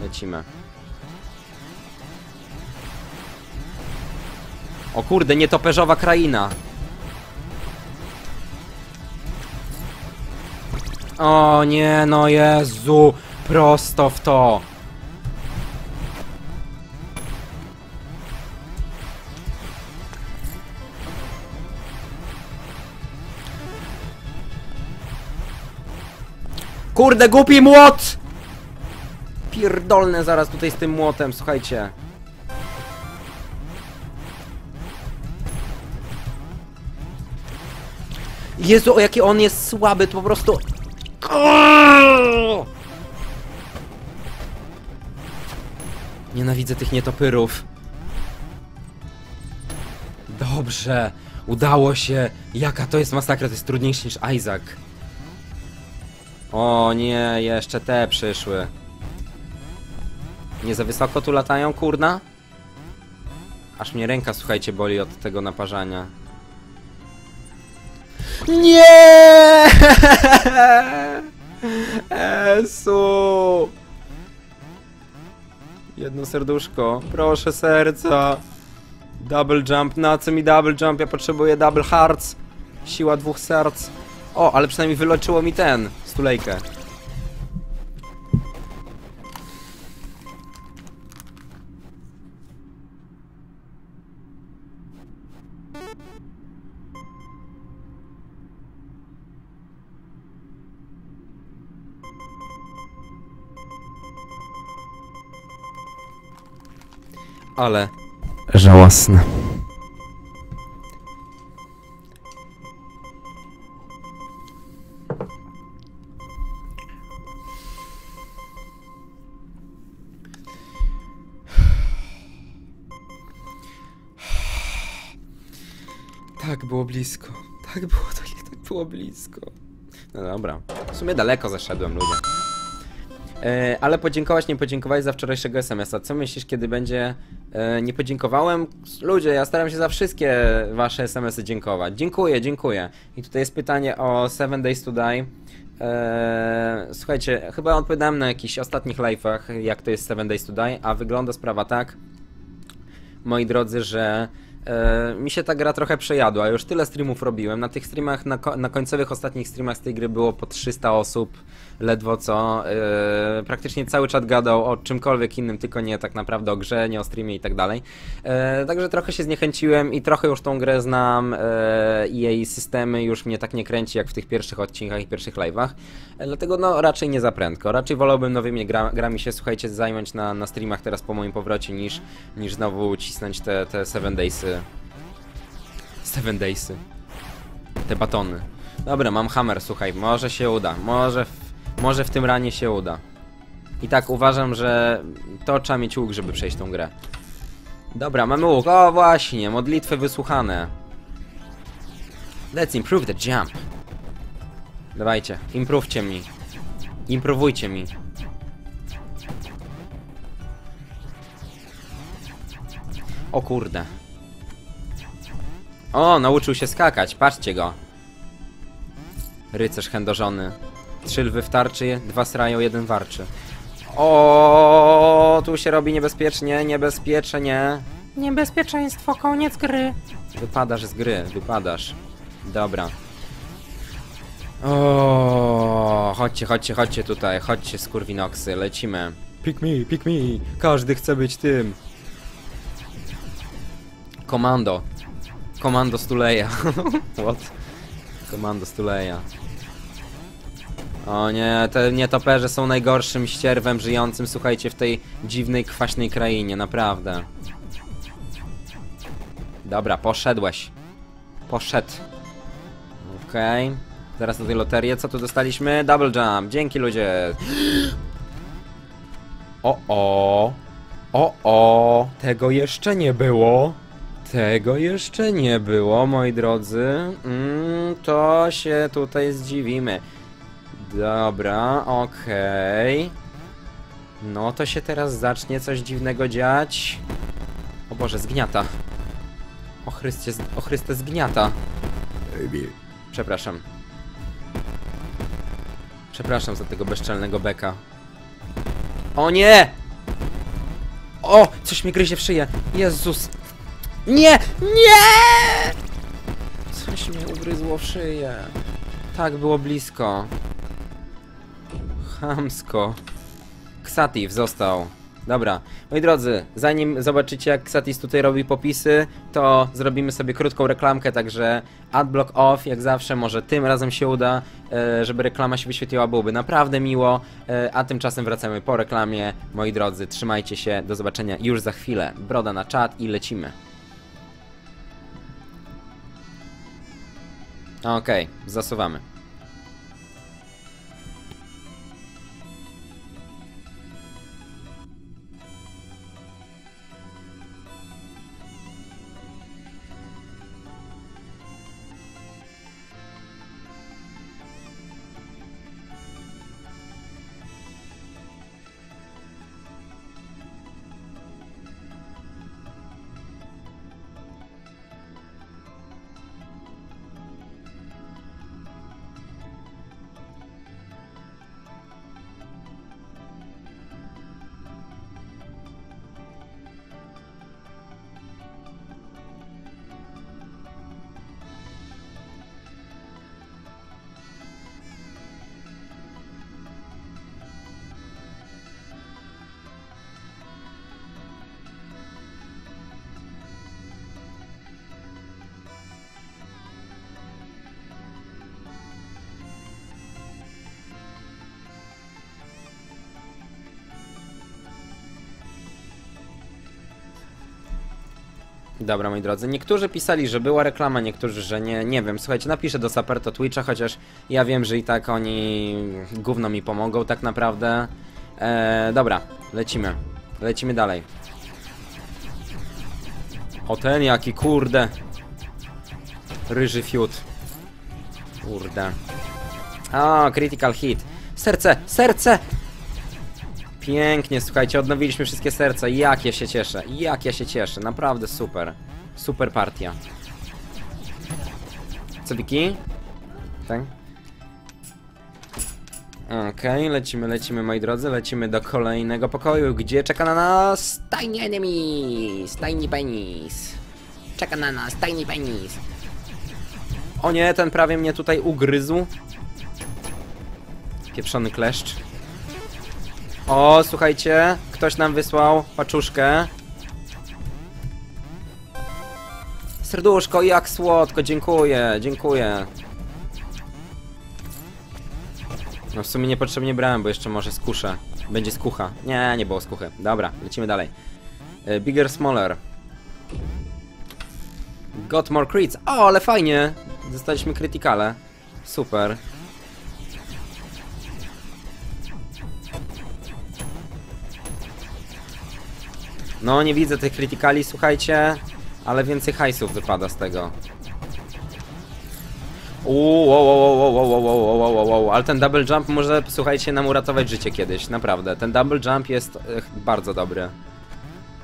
lecimy. O kurde, nietoperzowa kraina. O nie, no Jezu, prosto w to. Kurde, głupi młot! Pierdolne zaraz tutaj z tym młotem, słuchajcie. Jezu, o jaki on jest słaby, to po prostu... Nienawidzę tych nietopyrów. Dobrze, udało się. Jaka to jest masakra, to jest trudniejsze niż Isaac. O nie, jeszcze te przyszły. Nie za wysoko tu latają, kurna? Aż mnie ręka, słuchajcie, boli od tego naparzania. Nie! Esu! Jedno serduszko. Proszę serca. Double jump. Na co mi double jump? Ja potrzebuję double hearts. Siła dwóch serc. O, ale przynajmniej wyleczyło mi ten. Stulejkę. Ale żałosne. Tak było blisko. Tak było, tak, tak było blisko. No dobra. W sumie daleko zeszedłem, ludzie. E, ale podziękować, nie podziękować za wczorajszego SMS-a. Co myślisz, kiedy będzie... E, nie podziękowałem? Ludzie, ja staram się za wszystkie wasze SMS-y dziękować. Dziękuję, dziękuję. I tutaj jest pytanie o 7 Days to Die. E, słuchajcie, chyba odpowiadałem na jakichś ostatnich live'ach, jak to jest 7 Days to Die, a wygląda sprawa tak, moi drodzy, że e, mi się ta gra trochę przejadła. Już tyle streamów robiłem. Na tych streamach, na, ko- na końcowych ostatnich streamach z tej gry było po 300 osób, ledwo co. E, praktycznie cały czat gadał o czymkolwiek innym, tylko nie tak naprawdę o grze, nie o streamie i tak dalej. E, także trochę się zniechęciłem i trochę już tą grę znam e, i jej systemy już mnie tak nie kręci jak w tych pierwszych odcinkach i pierwszych live'ach. Dlatego no raczej nie za prędko. Raczej wolałbym nowymi gra, grami się, słuchajcie, zająć na, na streamach teraz po moim powrocie niż, niż znowu cisnąć te, te 7 daysy. 7 daysy. Te batony. Dobra, mam hammer, słuchaj, może się uda. Może może w tym ranie się uda. I tak uważam, że to trzeba mieć łuk, żeby przejść tą grę. Dobra, mamy łuk. O właśnie, modlitwy wysłuchane. Let's improve the jump. Dawajcie, imprówcie mi. Improwujcie mi. O kurde. O, nauczył się skakać, patrzcie go. Rycerz chędożony. Trzy lwy w tarczy, dwa srają, jeden warczy. O, tu się robi niebezpiecznie, niebezpiecznie. Niebezpieczeństwo, koniec gry. Wypadasz z gry, wypadasz. Dobra. O, chodźcie, chodźcie, chodźcie tutaj, chodźcie skurwinoksy, lecimy. Pick me, pick me, każdy chce być tym. Komando. Komando Stuleja. What? Komando Stuleja. O nie, te nietoperze są najgorszym ścierwem żyjącym, słuchajcie, w tej dziwnej, kwaśnej krainie, naprawdę. Dobra, poszedłeś. Poszedł. Okej. Zaraz do tej loterii. Co tu dostaliśmy? Double jump. Dzięki ludzie. O o. O o. Tego jeszcze nie było. Tego jeszcze nie było, moi drodzy. Mm, to się tutaj zdziwimy. Dobra, okej. No to się teraz zacznie coś dziwnego dziać. O Boże, zgniata. O Chryste, o Chryste zgniata. Przepraszam. Przepraszam za tego bezczelnego beka. O nie! O! Coś mi gryzie w szyję. Jezus! Nie! Nie! Coś mnie ugryzło w szyję. Tak, było blisko. Chamsko. Ksatif został. Dobra, moi drodzy, zanim zobaczycie jak Ksatis tutaj robi popisy, to zrobimy sobie krótką reklamkę, także adblock off, jak zawsze, może tym razem się uda, e, żeby reklama się wyświetliła, byłoby naprawdę miło, e, a tymczasem wracamy po reklamie. Moi drodzy, trzymajcie się, do zobaczenia już za chwilę. Broda na czat i lecimy. Okej, zasuwamy. Dobra, moi drodzy, niektórzy pisali, że była reklama, niektórzy, że nie, nie wiem, słuchajcie, napiszę do Saperto Twitcha, chociaż ja wiem, że i tak oni gówno mi pomogą tak naprawdę. Eee, dobra, lecimy, lecimy dalej. O ten jaki, kurde. Ryży fiut. Kurde. O, critical hit. Serce, serce! Pięknie, słuchajcie, odnowiliśmy wszystkie serca. Jak ja się cieszę, jak ja się cieszę. Naprawdę super. Super partia. Co, Wiki? Tak? Okej, lecimy, lecimy, moi drodzy. Lecimy do kolejnego pokoju, gdzie czeka na nas Tiny Enemies, Tiny Penis. Czeka na nas Tiny Penis. O nie, ten prawie mnie tutaj ugryzł. Pieprzony kleszcz. O, słuchajcie, ktoś nam wysłał paczuszkę. Serduszko, jak słodko, dziękuję, dziękuję. No w sumie niepotrzebnie brałem, bo jeszcze może skuszę. Będzie skucha. Nie, nie było skuchy. Dobra, lecimy dalej. E, Bigger, smaller. Got more crits. O, ale fajnie. Dostaliśmy krytykale. Super. No, nie widzę tych krytykali, słuchajcie, ale więcej hajsów wypada z tego. Uuu, wow, wow, wow, wow, wow, wow, ale ten double jump może, słuchajcie, nam uratować życie kiedyś, naprawdę. Ten double jump jest e, bardzo dobry.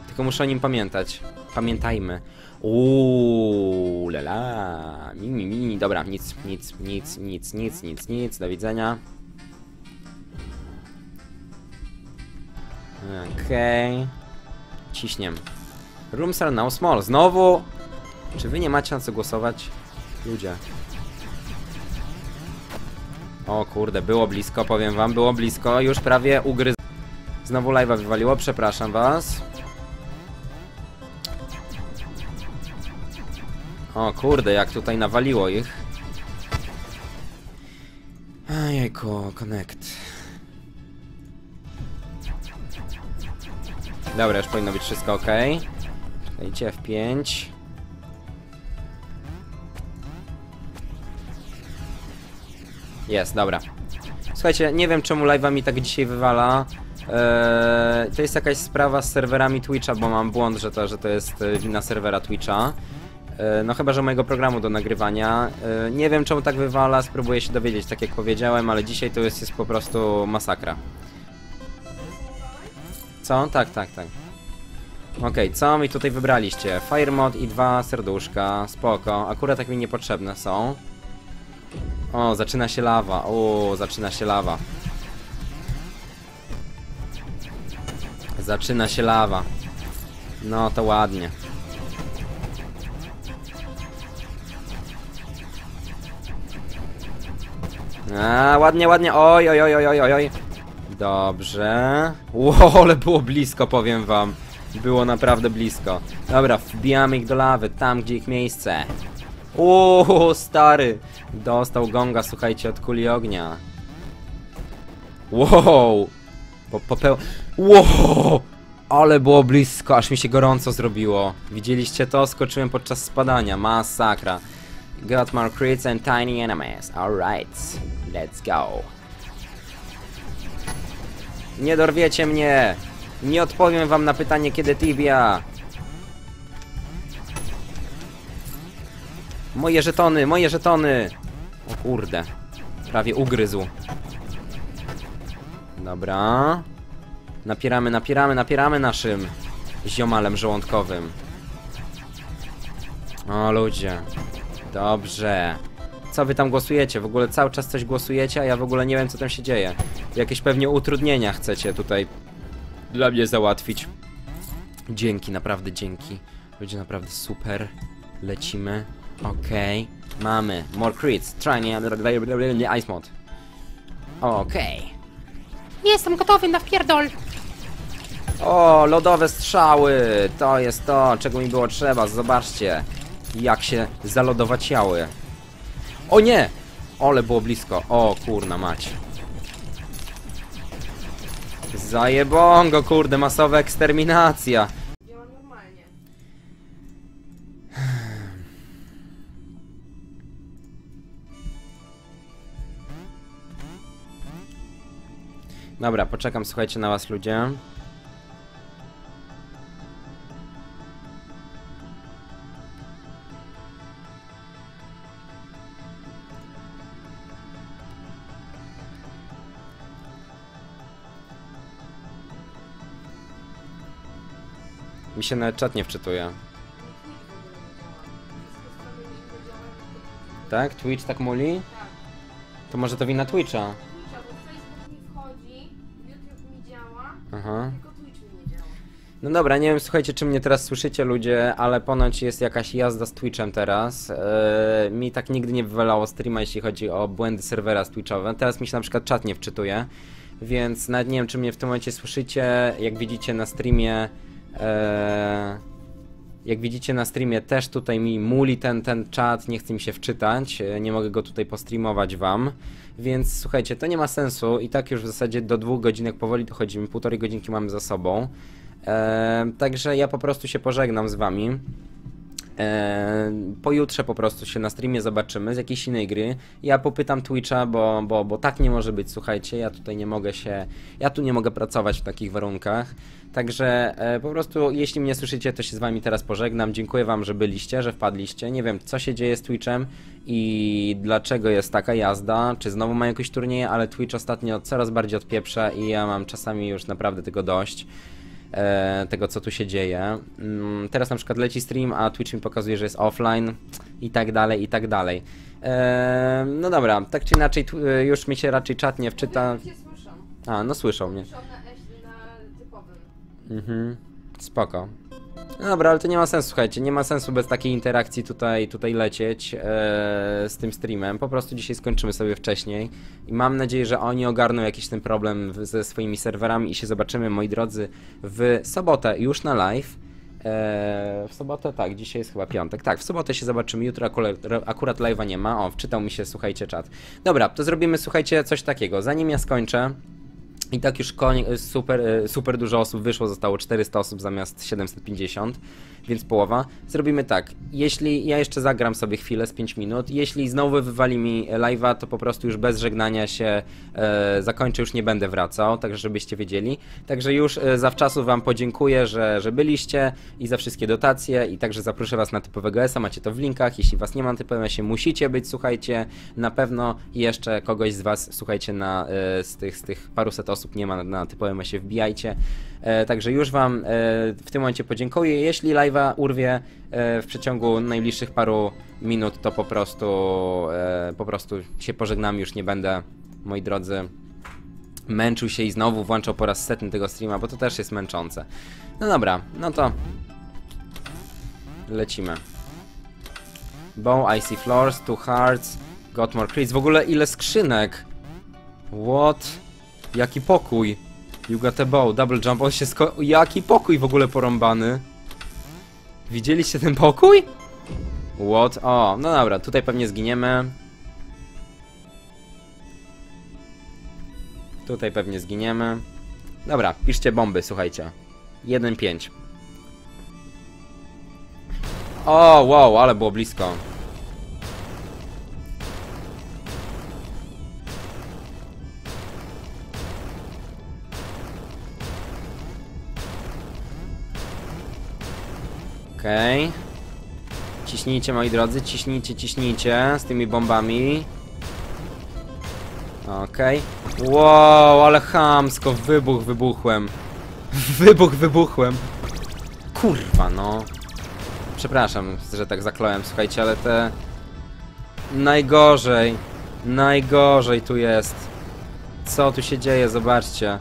Tylko muszę o nim pamiętać. Pamiętajmy. Uuu, lala, mi, mi, mi, dobra, nic, nic, nic, nic, nic, nic, nic, do widzenia. Okej. Ciśniem. Rooms are now small. Znowu? Czy wy nie macie na co głosować? Ludzie. O kurde, było blisko, powiem wam, było blisko. Już prawie ugryz... Znowu live'a wywaliło, przepraszam was. O kurde, jak tutaj nawaliło ich. Ejku, connect. Dobra, już powinno być wszystko ok. Czekajcie, F5. Jest, dobra. Słuchajcie, nie wiem czemu live'a mi tak dzisiaj wywala. Eee, to jest jakaś sprawa z serwerami Twitcha, bo mam błąd, że to, że to jest e, wina serwera Twitcha. Eee, no chyba, że mojego programu do nagrywania. Eee, nie wiem czemu tak wywala, spróbuję się dowiedzieć, tak jak powiedziałem, ale dzisiaj to jest, jest po prostu masakra. Co? Tak, tak, tak. Okej, co mi tutaj wybraliście? Fire mod i dwa serduszka, spoko. Akurat tak mi niepotrzebne są. O, zaczyna się lawa. O, zaczyna się lawa. Zaczyna się lawa. No to ładnie. A, ładnie, ładnie. Oj, oj, oj, oj, oj, oj. Dobrze. Ło, ale było blisko, powiem wam. Było naprawdę blisko. Dobra, wbijamy ich do lawy, tam gdzie ich miejsce. Uuu, stary. Dostał gonga, słuchajcie, od kuli ognia. Wow. Po, popeł... Wow. Ale było blisko, aż mi się gorąco zrobiło. Widzieliście to? Skoczyłem podczas spadania. Masakra. Got more crits and tiny enemies. Alright. Let's go. Nie dorwiecie mnie! Nie odpowiem wam na pytanie, kiedy Tibia! Moje żetony, moje żetony! O kurde. Prawie ugryzł. Dobra. Napieramy, napieramy, napieramy naszym ziomalem żołądkowym. O ludzie. Dobrze. Co wy tam głosujecie? W ogóle cały czas coś głosujecie, a ja w ogóle nie wiem co tam się dzieje. Jakieś pewnie utrudnienia chcecie tutaj dla mnie załatwić. Dzięki, naprawdę dzięki. Ludzie naprawdę super. Lecimy. Okej. Mamy. More crits. Try nie ice mod. Okej.
Jestem gotowy na wpierdol.
O, lodowe strzały! To jest to, czego mi było trzeba. Zobaczcie, jak się zalodowaciały. O nie! Ole było blisko. O, kurna mać. Zajebongo, kurde, masowa eksterminacja. Dobra, poczekam, słuchajcie na was ludzie. Mi się nawet czat nie wczytuje. Tak? Twitch tak muli?
Tak.
To może to wina Twitcha. Aha.
tylko Twitch mi nie działa.
No dobra, nie wiem, słuchajcie, czy mnie teraz słyszycie ludzie, ale ponoć jest jakaś jazda z Twitchem teraz. Eee, mi tak nigdy nie wywalało streama, jeśli chodzi o błędy serwera z Twitchowe. Teraz mi się na przykład czat nie wczytuje, więc nawet nie wiem, czy mnie w tym momencie słyszycie. Jak widzicie na streamie... Eee, jak widzicie na streamie też tutaj mi muli ten, ten czat, nie chce mi się wczytać, e, nie mogę go tutaj postreamować wam, więc słuchajcie, to nie ma sensu i tak już w zasadzie do dwóch godzinek powoli dochodzimy, półtorej godzinki mamy za sobą. E, także ja po prostu się pożegnam z wami. E, pojutrze po prostu się na streamie zobaczymy z jakiejś innej gry. Ja popytam Twitcha, bo, bo, bo tak nie może być, słuchajcie, ja tutaj nie mogę się, ja tu nie mogę pracować w takich warunkach. Także e, po prostu, jeśli mnie słyszycie, to się z wami teraz pożegnam. Dziękuję wam, że byliście, że wpadliście. Nie wiem, co się dzieje z Twitchem i dlaczego jest taka jazda. Czy znowu mają jakieś turnieje, ale Twitch ostatnio coraz bardziej odpieprza i ja mam czasami już naprawdę tego dość e, tego, co tu się dzieje. Mm, teraz na przykład leci stream, a Twitch mi pokazuje, że jest offline i tak dalej, i tak dalej. E, no dobra, tak czy inaczej, e, już mi się raczej czat nie wczyta. A, no słyszą mnie. Mhm, spoko. No dobra, ale to nie ma sensu, słuchajcie, nie ma sensu bez takiej interakcji tutaj, tutaj lecieć e, z tym streamem. Po prostu dzisiaj skończymy sobie wcześniej i mam nadzieję, że oni ogarną jakiś ten problem w, ze swoimi serwerami i się zobaczymy, moi drodzy, w sobotę już na live. E, w sobotę, tak, dzisiaj jest chyba piątek. Tak, w sobotę się zobaczymy, jutro akurat, akurat live'a nie ma. O, wczytał mi się, słuchajcie, czat. Dobra, to zrobimy, słuchajcie, coś takiego. Zanim ja skończę, i tak już koń, super, e, super dużo osób wyszło, zostało 400 osób zamiast 750, więc połowa. Zrobimy tak, jeśli ja jeszcze zagram sobie chwilę z 5 minut, jeśli znowu wywali mi live'a, to po prostu już bez żegnania się e, zakończę, już nie będę wracał, także żebyście wiedzieli. Także już e, zawczasu wam podziękuję, że, że byliście i za wszystkie dotacje i także zaproszę was na typowego S-a, macie to w linkach, jeśli was nie ma na typowym S-ie, musicie być, słuchajcie, na pewno jeszcze kogoś z was, słuchajcie, na, e, z, tych, z tych paruset osób nie ma na, na typowym S-ie, wbijajcie. E, także już wam e, w tym momencie podziękuję. Jeśli live'a urwie e, w przeciągu najbliższych paru minut, to po prostu po prostu się pożegnam, już nie będę, moi drodzy, męczył się i znowu włączał po raz setny tego streama, bo to też jest męczące. No dobra, no to lecimy. Bow, Icy Floors, Two Hearts, Got More Crits. W ogóle ile skrzynek? What? Jaki pokój. You got a bow, double jump, on się sko... Jaki pokój w ogóle porąbany. Widzieliście ten pokój? What? O, no dobra, tutaj pewnie zginiemy. Tutaj pewnie zginiemy. Dobra, piszcie bomby, słuchajcie. 1-5. O, wow, ale było blisko. Okej. Ciśnijcie, moi drodzy, ciśnijcie, ciśnijcie z tymi bombami. Okej. Wow, ale chamsko, wybuch wybuchłem. Wybuch wybuchłem. Kurwa, no. Przepraszam, że tak zakląłem, słuchajcie, ale te... Najgorzej. Najgorzej tu jest. Co tu się dzieje, zobaczcie.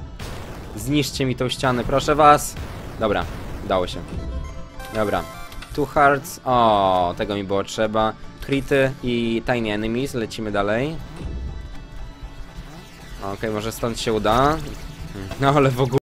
Zniszczcie mi tą ścianę, proszę was. Dobra, udało się. Dobra. Two hearts. O, tego mi było trzeba. Krity i tiny enemies. Lecimy dalej. Okej, może stąd się uda. No ale w ogóle.